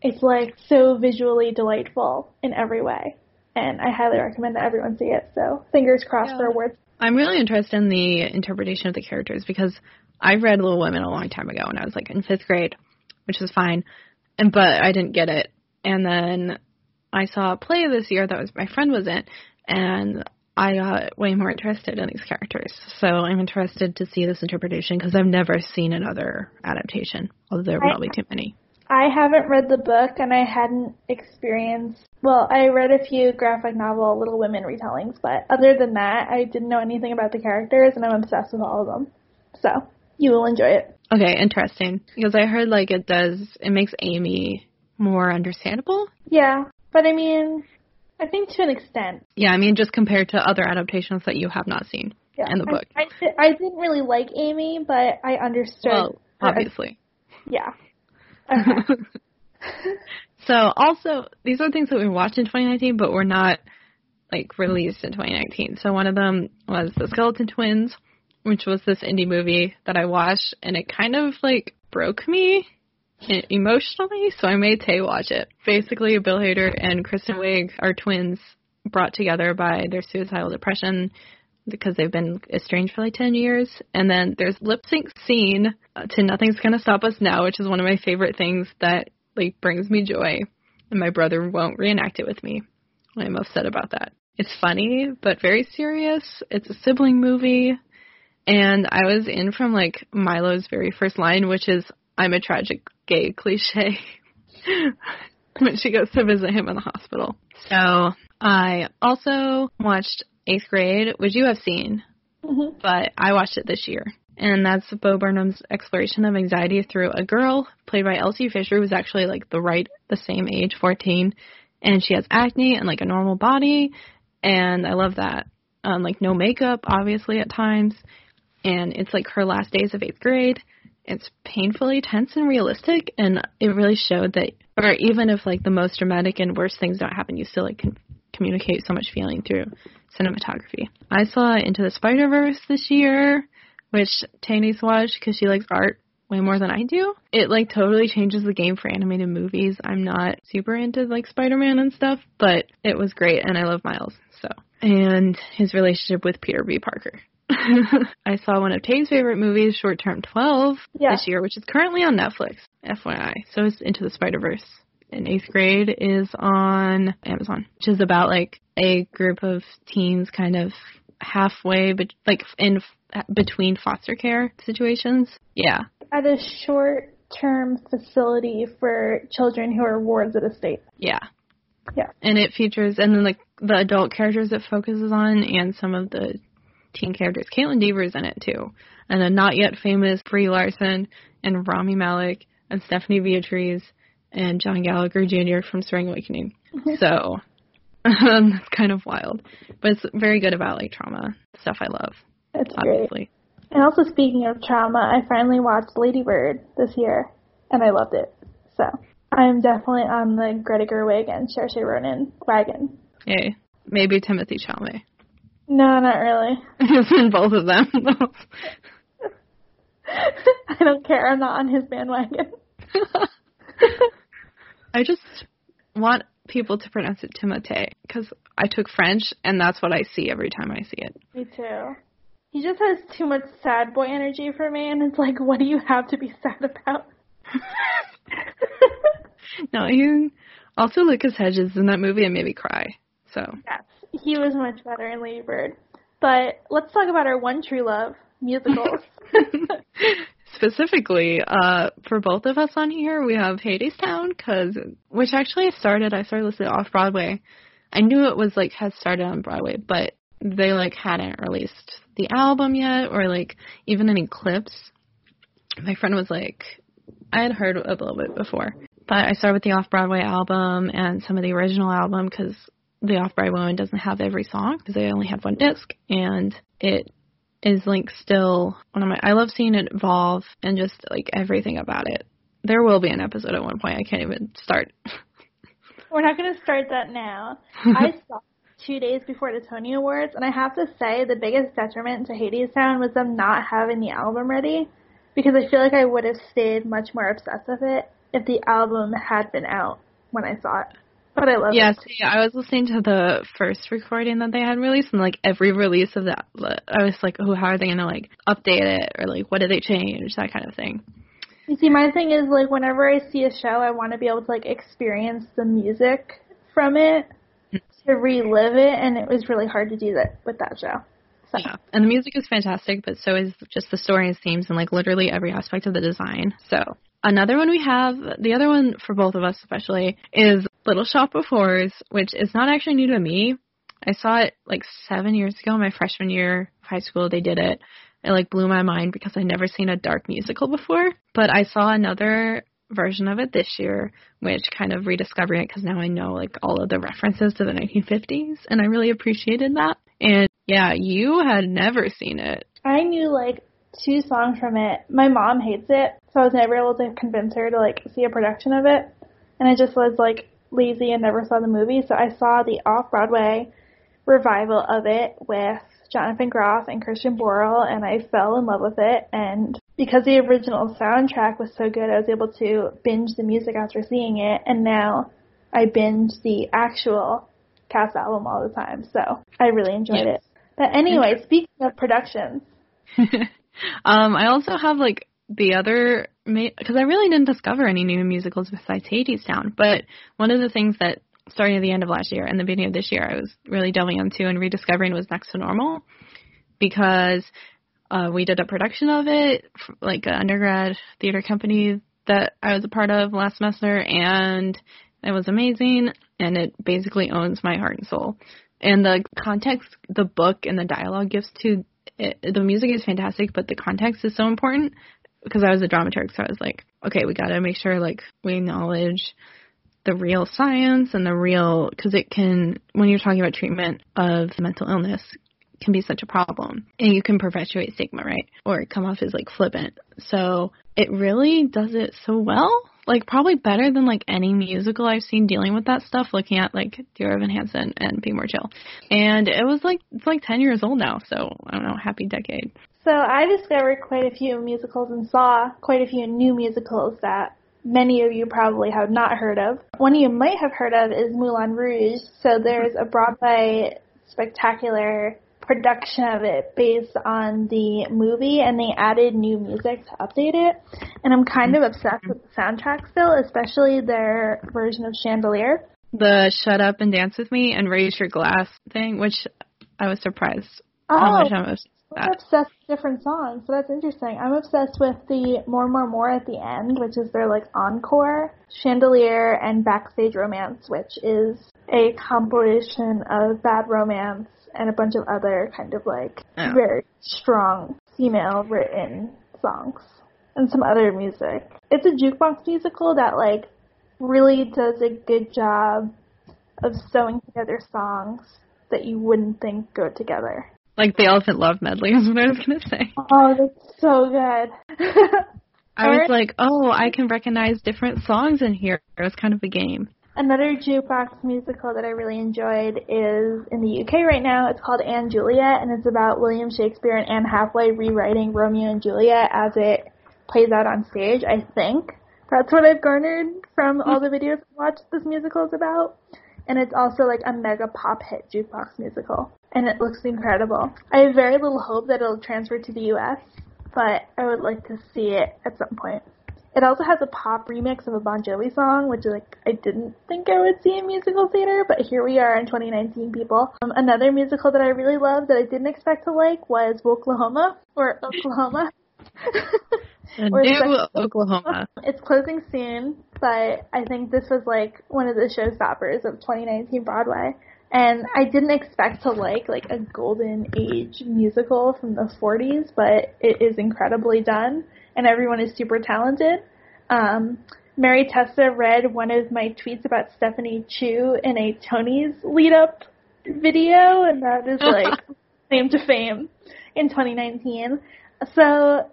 It's like so visually delightful in every way and I highly recommend that everyone see it. So fingers crossed yeah. for awards. I'm really interested in the interpretation of the characters because I read Little Women a long time ago when I was like in fifth grade, which was fine, and but I didn't get it. And then I saw a play this year that was my friend was in, and I got way more interested in these characters. So I'm interested to see this interpretation because I've never seen another adaptation, although there are I- probably too many. I haven't read the book and I hadn't experienced, well, I read a few graphic novel Little Women retellings, but other than that, I didn't know anything about the characters and I'm obsessed with all of them. So, you will enjoy it. Okay, interesting. Because I heard like it does, it makes Amy more understandable. Yeah, but I mean, I think to an extent. Yeah, I mean, just compared to other adaptations that you have not seen Yeah. in the book. I, I, I didn't really like Amy, but I understood. Well, her- obviously. Yeah. So also, these are things that we watched in 2019, but were not like released in 2019. So one of them was The Skeleton Twins, which was this indie movie that I watched, and it kind of like broke me emotionally. So I made Tay watch it. Basically, Bill Hader and Kristen Wiig are twins brought together by their suicidal depression because they've been estranged for like 10 years. And then there's lip sync scene to Nothing's Gonna Stop Us Now, which is one of my favorite things that like brings me joy. And my brother won't reenact it with me. I'm upset about that. It's funny, but very serious. It's a sibling movie. And I was in from like Milo's very first line, which is, I'm a tragic gay cliche. when she goes to visit him in the hospital. So I also watched eighth grade, which you have seen, Mhm. but I watched it this year. And that's Bo Burnham's exploration of anxiety through a girl played by Elsie Fisher, who's actually like the right, the same age, 14, and she has acne and like a normal body, and I love that. Um, like no makeup, obviously at times, and it's like her last days of eighth grade. It's painfully tense and realistic, and it really showed that, or even if like the most dramatic and worst things don't happen, you still like can communicate so much feeling through cinematography. I saw Into the Spider Verse this year, which Taney's watched because she likes art way more than I do. It like totally changes the game for animated movies. I'm not super into like Spider-Man and stuff, but it was great and I love Miles. So, and his relationship with Peter B. Parker. I saw one of Tay's favorite movies, Short Term 12, Yeah. this year, which is currently on Netflix, FYI. So it's Into the Spider Verse. In eighth grade is on Amazon, which is about like a group of teens kind of halfway, but like in between foster care situations. Yeah, At a short term facility for children who are wards at a state. yeah. Yeah. And it features, and then like the adult characters it focuses on, and some of the teen characters. Kaitlyn Dever is in it too, and a not yet famous Brie Larson and Rami Malek and Stephanie Beatriz and John Gallagher Jr. from Spring Awakening. so um, it's kind of wild, but it's very good about like trauma stuff. I love, It's great. And also speaking of trauma, I finally watched Lady Bird this year, and I loved it. So I'm definitely on the Greta Gerwig and Saoirse Ronan wagon. Yay. Maybe Timothy Chalamet. No, not really. He's in both of them. I don't care. I'm not on his bandwagon. I just want people to pronounce it Timothée because I took French and that's what I see every time I see it. Me too. He just has too much sad boy energy for me, and it's like, what do you have to be sad about? no, he also Lucas Hedges in that movie and made me cry. So yes, he was much better in Lady Bird. But let's talk about our one true love, musicals. specifically, uh, for both of us on here, we have Hadestown, cause which actually started. I started listening off Broadway. I knew it was like had started on Broadway, but they like hadn't released the album yet, or like even any clips. My friend was like, I had heard a little bit before, but I started with the off Broadway album and some of the original album because the off Broadway one doesn't have every song because they only had one disc, and it is like still one of my I love seeing it evolve and just like everything about it. There will be an episode at one point. I can't even start. We're not going to start that now. I saw two days before the Tony Awards, and I have to say the biggest detriment to Hadestown was them not having the album ready, because I feel like I would have stayed much more obsessed with it if the album had been out when I saw it. But I love yeah, it. see, I was listening to the first recording that they had released, and like every release of that, I was like, oh, how are they gonna like update it or like what did they change, that kind of thing. You see, my thing is like whenever I see a show, I want to be able to like experience the music from it. to relive it, and it was really hard to do that with that show. So. Yeah, and the music is fantastic, but so is just the story and themes and like literally every aspect of the design. So another one we have, the other one for both of us especially, is Little Shop of Horrors, which is not actually new to me. I saw it like seven years ago, my freshman year of high school. They did it. It like blew my mind because I'd never seen a dark musical before. But I saw another version of it this year, which kind of rediscovering it because now I know like all of the references to the 1950s, and I really appreciated that. And yeah, you had never seen it. I knew like two songs from it. My mom hates it, so I was never able to convince her to like see a production of it. And I just was like lazy and never saw the movie, so I saw the off Broadway revival of it with Jonathan Groff and Christian Borle, and I fell in love with it. And because the original soundtrack was so good, I was able to binge the music after seeing it, and now I binge the actual cast album all the time. So I really enjoyed it. But anyway, speaking of productions, um, I also have like the other because I really didn't discover any new musicals besides Hadestown. But one of the things that starting at the end of last year and the beginning of this year, I was really delving into and rediscovering was Next to Normal because uh, we did a production of it, like an undergrad theater company that I was a part of last semester, and it was amazing. And it basically owns my heart and soul. And the context, the book, and the dialogue gives to it, the music is fantastic, but the context is so important because I was a dramaturg, so I was like, okay, we got to make sure like we acknowledge the real science and the real because it can when you're talking about treatment of mental illness can be such a problem. And you can perpetuate stigma right? Or come off as like flippant. So it really does it so well. Like probably better than like any musical I've seen dealing with that stuff looking at like Dear Evan Hansen and Be More Chill. And it was like it's like 10 years old now so I don't know happy decade so I discovered quite a few musicals and saw quite a few new musicals that many of you probably have not heard of. One you might have heard of is Moulin Rouge. So there's a Broadway spectacular production of it based on the movie and they added new music to update it. And I'm kind of obsessed with the soundtrack still, especially their version of Chandelier. The Shut Up and Dance With Me and Raise Your Glass thing, which I was surprised oh. how much I was I'm obsessed with different songs, so that's interesting. I'm obsessed with the More More More at the end, which is their like encore, Chandelier, and Backstage Romance, which is a compilation of Bad Romance and a bunch of other kind of like oh. very strong female written songs and some other music. It's a jukebox musical that like really does a good job of sewing together songs that you wouldn't think go together. Like the Elephant Love medley is what I was gonna say. Oh, that's so good. I was like, oh, I can recognize different songs in here. It was kind of a game. Another jukebox musical that I really enjoyed is in the UK right now. It's called & Juliet, and it's about William Shakespeare and Anne Hathaway rewriting Romeo and Juliet as it plays out on stage. I think that's what I've garnered from all the videos I watched this musical is about. And it's also like a mega pop hit jukebox musical and it looks incredible. I have very little hope that it'll transfer to the US, but I would like to see it at some point. It also has a pop remix of a Bon Jovi song, which like I didn't think I would see in musical theater, but here we are in 2019, people. Um, another musical that I really loved that I didn't expect to like was Oklahoma or Oklahoma. New Oklahoma. It's closing soon, but I think this was like one of the showstoppers of 2019 Broadway. And I didn't expect to like like a golden age musical from the 40s, but it is incredibly done, and everyone is super talented. Um, Mary Testa read one of my tweets about Stephanie Chu in a Tony's lead up video, and that is like claim to fame in 2019. So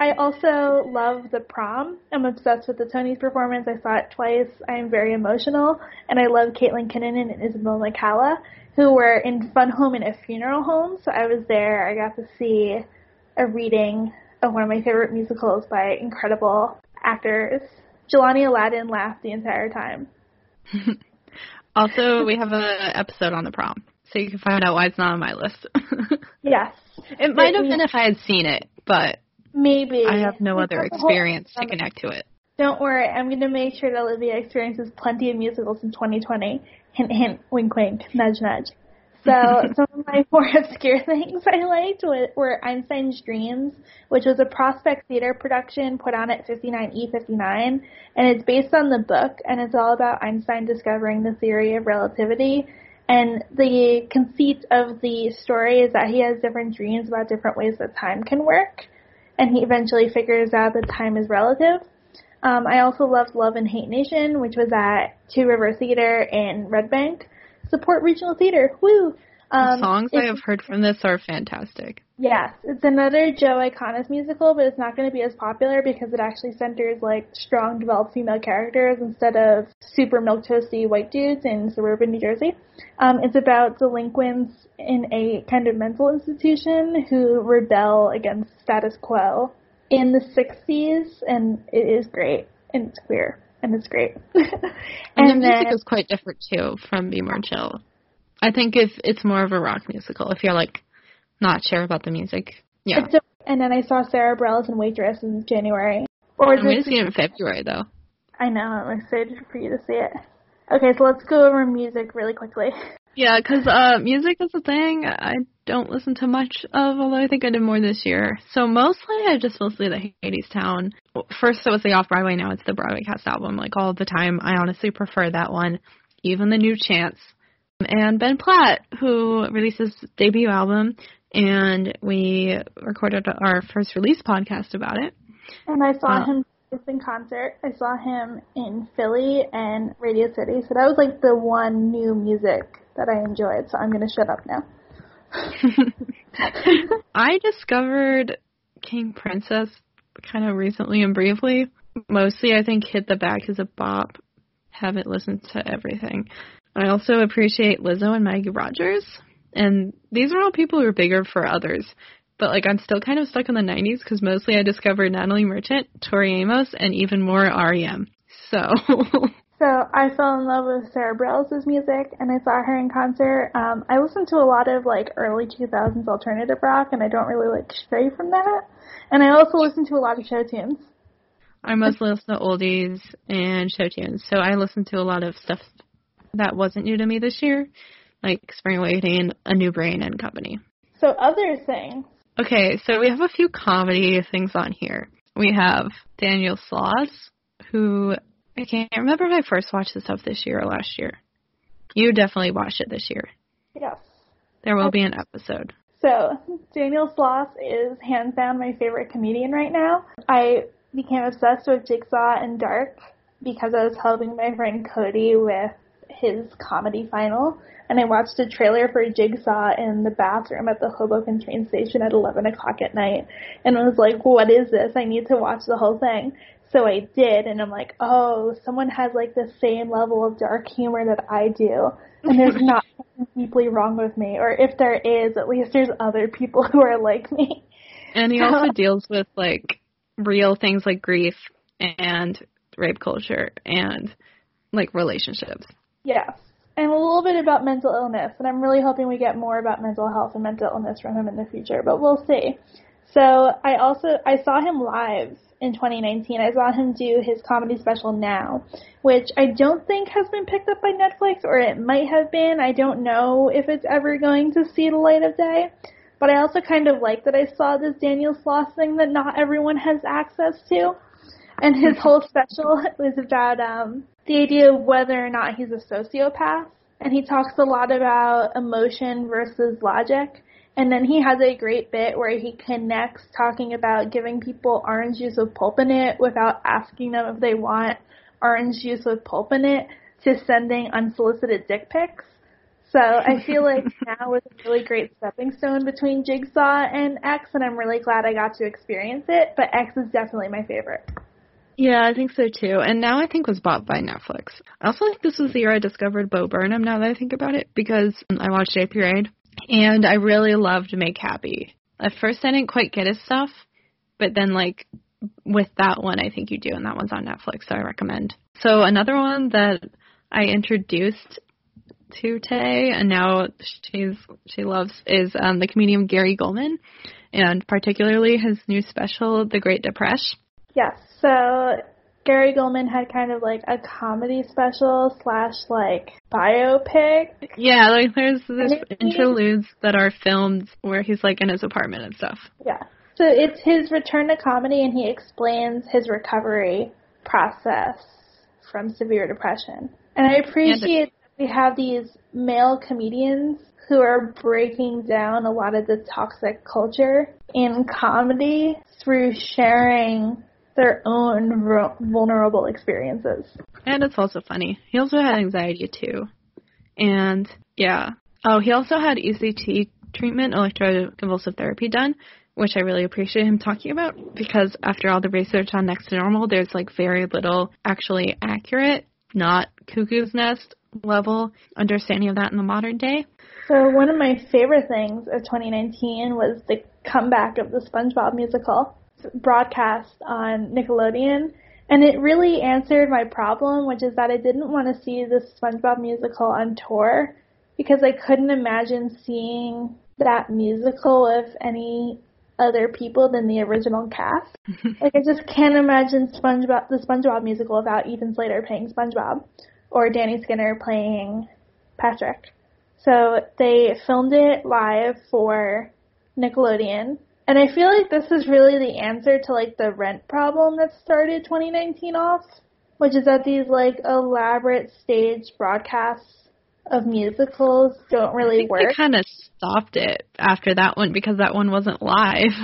I also love the prom. I'm obsessed with the Tony's performance. I saw it twice. I am very emotional, and I love Caitlin Kinnunen and Isabelle McCalla, who were in Fun Home and a Funeral Home. So I was there. I got to see a reading of one of my favorite musicals by incredible actors. Jelani Alladin laughed the entire time. also, we have an episode on the prom, so you can find out why it's not on my list. yes. It might have been if I had seen it, but Maybe. I have no other experience to connect to it. Don't worry, I'm going to make sure that Olivia experiences plenty of musicals in 2020. Hint, hint, wink, wink, nudge, nudge. So some of my more obscure things I liked were Einstein's Dreams, which was a Prospect Theater production put on at 59E59, and it's based on the book, and it's all about Einstein discovering the theory of relativity. And the conceit of the story is that he has different dreams about different ways that time can work, and he eventually figures out that time is relative. Um, I also loved Love and Hate Nation, which was at Two River Theater in Red Bank support regional theater. Woo! Um, the songs I have heard from this are fantastic. Yes, it's another Joe Iconis musical, but it's not going to be as popular because it actually centers like strong, developed female characters instead of super milk toasty white dudes in suburban New Jersey. Um, it's about delinquents in a kind of mental institution who rebel against status quo in the 60s, and it is great and it's queer and it's great. and, and the music then, is quite different too from Be More Chill. I think if it's more of a rock musical, if you're like not sure about the music, yeah. A, and then I saw Sara Bareilles and Waitress in January. Or I'm to see it in February though. I know. I'm excited for you to see it. Okay, so let's go over music really quickly. Yeah, because uh, music is a thing I don't listen to much of, although I think I did more this year. So mostly I just mostly the Hadestown. First it was the off Broadway, now it's the Broadway cast album. Like all the time, I honestly prefer that one, even the new Chance. And Ben Platt, who released his debut album, and we recorded our first release podcast about it. And I saw uh, him in concert. I saw him in Philly and Radio City, so that was like the one new music that I enjoyed, so I'm going to shut up now. I discovered King Princess kind of recently and briefly. Mostly, I think Hit the Back is a bop. Haven't listened to everything. I also appreciate Lizzo and Maggie Rogers. And these are all people who are bigger for others. But like I'm still kind of stuck in the 90s because mostly I discovered Natalie Merchant, Tori Amos, and even more REM. So So I fell in love with Sara Bareilles' music, and I saw her in concert. Um, I listened to a lot of like early 2000s alternative rock, and I don't really like stray from that. And I also listen to a lot of show tunes. I mostly listen to oldies and show tunes, so I listen to a lot of stuff that wasn't new to me this year, like Spring Awakening, A New Brain, and Company. So other things. Okay, so we have a few comedy things on here. We have Daniel Sloss, who I can't remember if I first watched this stuff this year or last year. You definitely watched it this year. Yes. There will be an episode. So, Daniel Sloss is hands down my favorite comedian right now. I became obsessed with Jigsaw and Dark because I was helping my friend Cody with his comedy final. And I watched a trailer for Jigsaw in the bathroom at the Hoboken train station at 11 o'clock at night. And I was like, what is this? I need to watch the whole thing. So I did, and I'm like, oh, someone has like the same level of dark humor that I do, and there's not deeply wrong with me. Or if there is, at least there's other people who are like me. And he also deals with like real things like grief and rape culture and like relationships. Yes. And a little bit about mental illness, and I'm really hoping we get more about mental health and mental illness from him in the future, but we'll see. So I also I saw him live in 2019. I saw him do his comedy special now, which I don't think has been picked up by Netflix, or it might have been. I don't know if it's ever going to see the light of day. But I also kind of like that I saw this Daniel Sloss thing that not everyone has access to. And his whole special was about um, the idea of whether or not he's a sociopath. And he talks a lot about emotion versus logic. And then he has a great bit where he connects talking about giving people orange juice with pulp in it without asking them if they want orange juice with pulp in it to sending unsolicited dick pics. So I feel like now is a really great stepping stone between Jigsaw and X, and I'm really glad I got to experience it. But X is definitely my favorite. Yeah, I think so too. And now I think was bought by Netflix. I also think this was the year I discovered Bo Burnham. Now that I think about it, because I watched Eighth Grade, and I really loved Make Happy. At first, I didn't quite get his stuff, but then like with that one, I think you do, and that one's on Netflix, so I recommend. So another one that I introduced to Tay, and now she's she loves is um, the comedian Gary Gulman, and particularly his new special, The Great Depression. Yes. So Gary Gulman had kind of like a comedy special slash like biopic. Yeah, like there's this interludes that are filmed where he's like in his apartment and stuff. Yeah. So it's his return to comedy and he explains his recovery process from severe depression. And I appreciate we have these male comedians who are breaking down a lot of the toxic culture in comedy through sharing their own vulnerable experiences. And it's also funny. He also had anxiety too. And yeah. Oh, he also had ECT treatment, electroconvulsive therapy done, which I really appreciate him talking about because after all the research on Next to Normal, there's like very little actually accurate, not cuckoo's nest level understanding of that in the modern day. So one of my favorite things of 2019 was the comeback of the SpongeBob musical broadcast on Nickelodeon. And it really answered my problem, which is that I didn't want to see the SpongeBob musical on tour because I couldn't imagine seeing that musical with any other people than the original cast. like I just can't imagine SpongeBob the SpongeBob musical without Ethan Slater playing SpongeBob or Danny Skinner playing Patrick. So they filmed it live for Nickelodeon and I feel like this is really the answer to like the rent problem that started 2019 off, which is that these like elaborate stage broadcasts of musicals don't really work. They kind of stopped it after that one because that one wasn't live.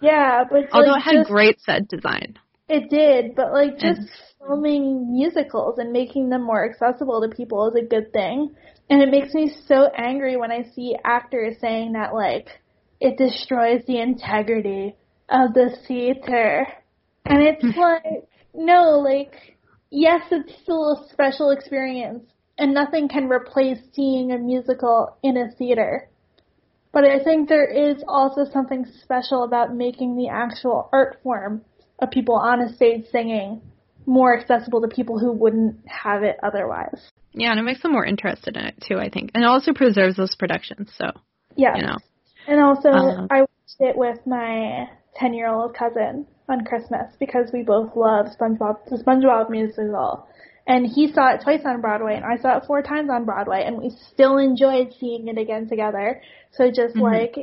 Yeah, but although like, it had just, great set design. It did, but like just and, filming musicals and making them more accessible to people is a good thing. And it makes me so angry when I see actors saying that like it destroys the integrity of the theater. And it's hmm. like, no, like, yes, it's still a special experience, and nothing can replace seeing a musical in a theater. But I think there is also something special about making the actual art form of people on a stage singing more accessible to people who wouldn't have it otherwise. Yeah, and it makes them more interested in it too, I think. And it also preserves those productions, so yeah. you know. And also, uh, I watched it with my 10 year old cousin on Christmas because we both love SpongeBob, the SpongeBob musical. And he saw it twice on Broadway, and I saw it four times on Broadway, and we still enjoyed seeing it again together. So just mm-hmm. like,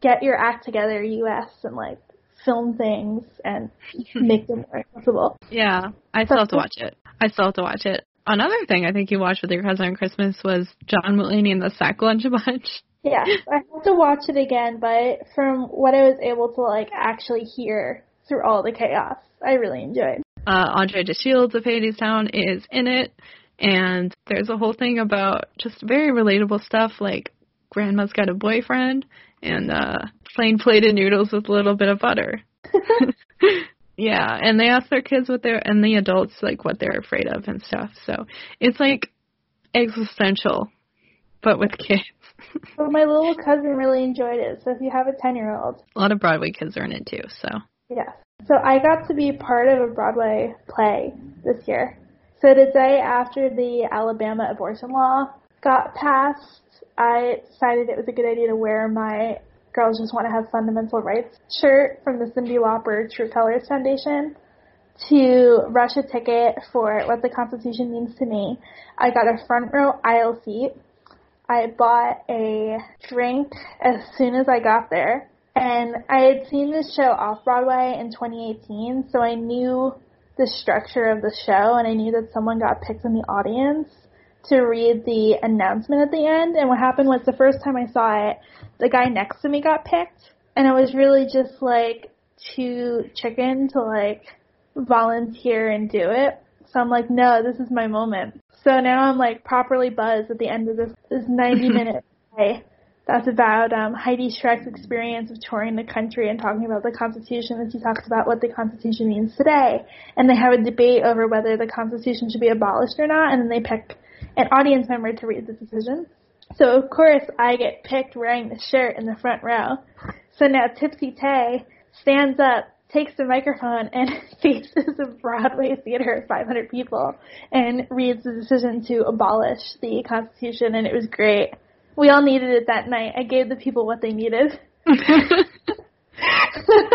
get your act together, US, and like, film things and make them more accessible. Yeah, I still have to watch it. I still have to watch it. Another thing I think you watched with your cousin on Christmas was John Mulaney and the Sack Lunch Bunch. Yeah, I have to watch it again, but from what I was able to like actually hear through all the chaos, I really enjoyed. Uh, Andre DeShields of Hadestown is in it, and there's a whole thing about just very relatable stuff like grandma's got a boyfriend and uh plain plated noodles with a little bit of butter. yeah, and they ask their kids what they're and the adults like what they're afraid of and stuff. So it's like existential, but with kids. Well, my little cousin really enjoyed it. So if you have a 10 year old, a lot of Broadway kids are in it too. So yes. So I got to be part of a Broadway play this year. So the day after the Alabama abortion law got passed, I decided it was a good idea to wear my Girls Just Want to Have Fundamental Rights shirt from the Cyndi Lauper True Colors Foundation to rush a ticket for What the Constitution Means to Me. I got a front row aisle seat I bought a drink as soon as I got there. And I had seen this show off Broadway in 2018, so I knew the structure of the show and I knew that someone got picked in the audience to read the announcement at the end. And what happened was the first time I saw it, the guy next to me got picked. And I was really just like too chicken to like volunteer and do it. So I'm like, no, this is my moment. So now I'm like properly buzzed at the end of this this 90 minute play. That's about um, Heidi Schreck's experience of touring the country and talking about the Constitution. And she talks about what the Constitution means today. And they have a debate over whether the Constitution should be abolished or not. And then they pick an audience member to read the decision. So of course I get picked wearing the shirt in the front row. So now Tipsy Tay stands up takes the microphone and faces a Broadway theater of 500 people and reads the decision to abolish the Constitution, and it was great. We all needed it that night. I gave the people what they needed.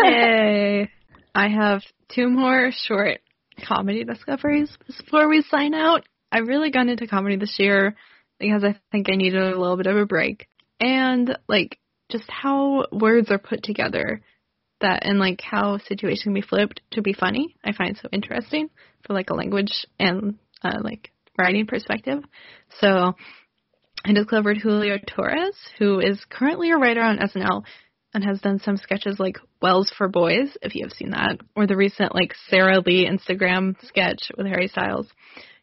hey, I have two more short comedy discoveries before we sign out. I've really gone into comedy this year because I think I needed a little bit of a break. And like just how words are put together that and like how situation can be flipped to be funny. I find so interesting for like a language and uh, like writing perspective. So I discovered Julio Torres, who is currently a writer on SNL and has done some sketches like Wells for Boys, if you have seen that, or the recent like Sarah Lee Instagram sketch with Harry Styles.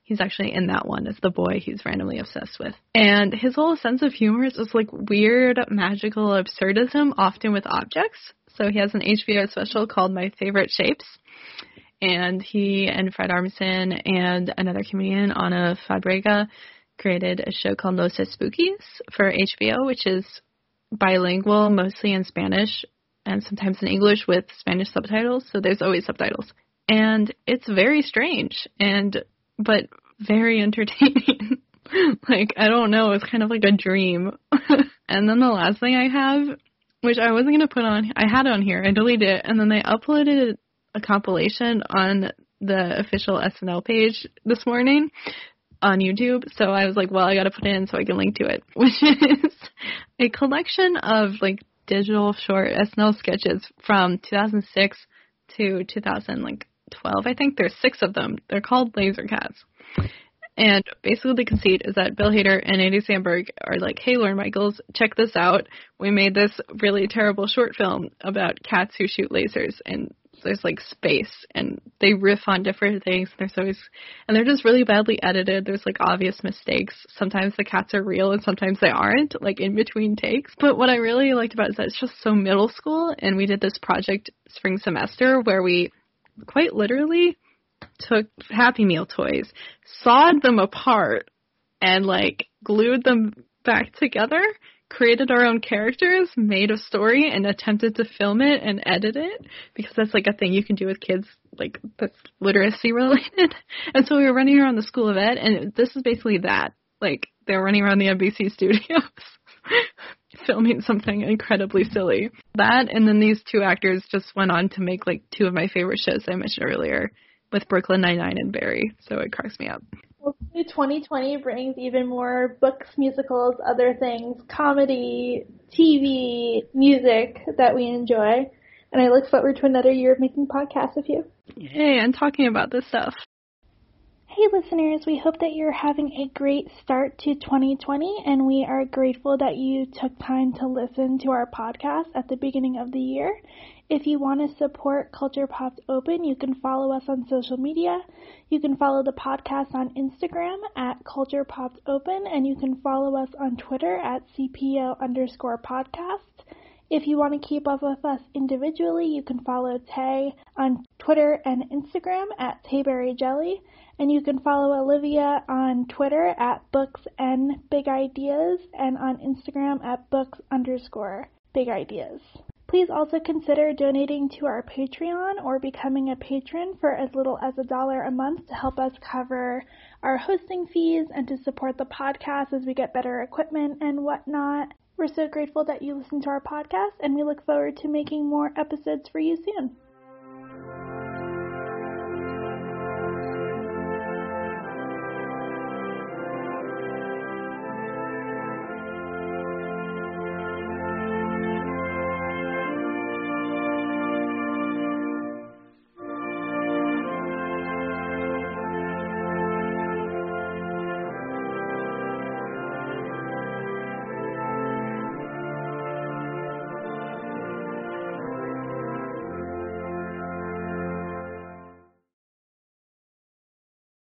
He's actually in that one as the boy he's randomly obsessed with. And his whole sense of humor is just like weird, magical absurdism, often with objects. So he has an HBO special called My Favorite Shapes. And he and Fred Armisen and another comedian, Ana Fabrega, created a show called Los Espookys for HBO, which is bilingual, mostly in Spanish and sometimes in English with Spanish subtitles. So there's always subtitles. And it's very strange and but very entertaining. like I don't know, it's kind of like a dream. and then the last thing I have, which I wasn't gonna put on, I had it on here. I deleted it, and then they uploaded a compilation on the official SNL page this morning on YouTube. So I was like, well, I got to put it in so I can link to it, which is a collection of like digital short SNL sketches from 2006 to 2012. I think there's six of them. They're called Laser Cats. And basically, the conceit is that Bill Hader and Andy Samberg are like, "Hey, Lorne Michaels, check this out. We made this really terrible short film about cats who shoot lasers, and there's like space, and they riff on different things. And There's always, and they're just really badly edited. There's like obvious mistakes. Sometimes the cats are real, and sometimes they aren't, like in between takes. But what I really liked about it is that it's just so middle school, and we did this project spring semester where we quite literally took Happy Meal toys, sawed them apart, and like glued them back together, created our own characters, made a story, and attempted to film it and edit it because that's like a thing you can do with kids, like that's literacy related. And so we were running around the School of Ed, and this is basically that. Like they were running around the NBC studios. filming something incredibly silly. That and then these two actors just went on to make like two of my favorite shows I mentioned earlier with Brooklyn Nine-Nine and Barry, so it cracks me up. Hopefully 2020 brings even more books, musicals, other things, comedy, TV, music that we enjoy. And I look forward to another year of making podcasts with you. Yay, and talking about this stuff. Hey listeners, we hope that you're having a great start to 2020 and we are grateful that you took time to listen to our podcast at the beginning of the year. If you want to support Culture Popped Open, you can follow us on social media. You can follow the podcast on Instagram at Culture Popped Open, and you can follow us on Twitter at CPO underscore podcast. If you want to keep up with us individually, you can follow Tay on Twitter and Instagram at Tayberry Jelly, and you can follow Olivia on Twitter at Books and Big Ideas, and on Instagram at Books underscore Big Ideas. Please also consider donating to our Patreon or becoming a patron for as little as a dollar a month to help us cover our hosting fees and to support the podcast as we get better equipment and whatnot. We're so grateful that you listen to our podcast and we look forward to making more episodes for you soon.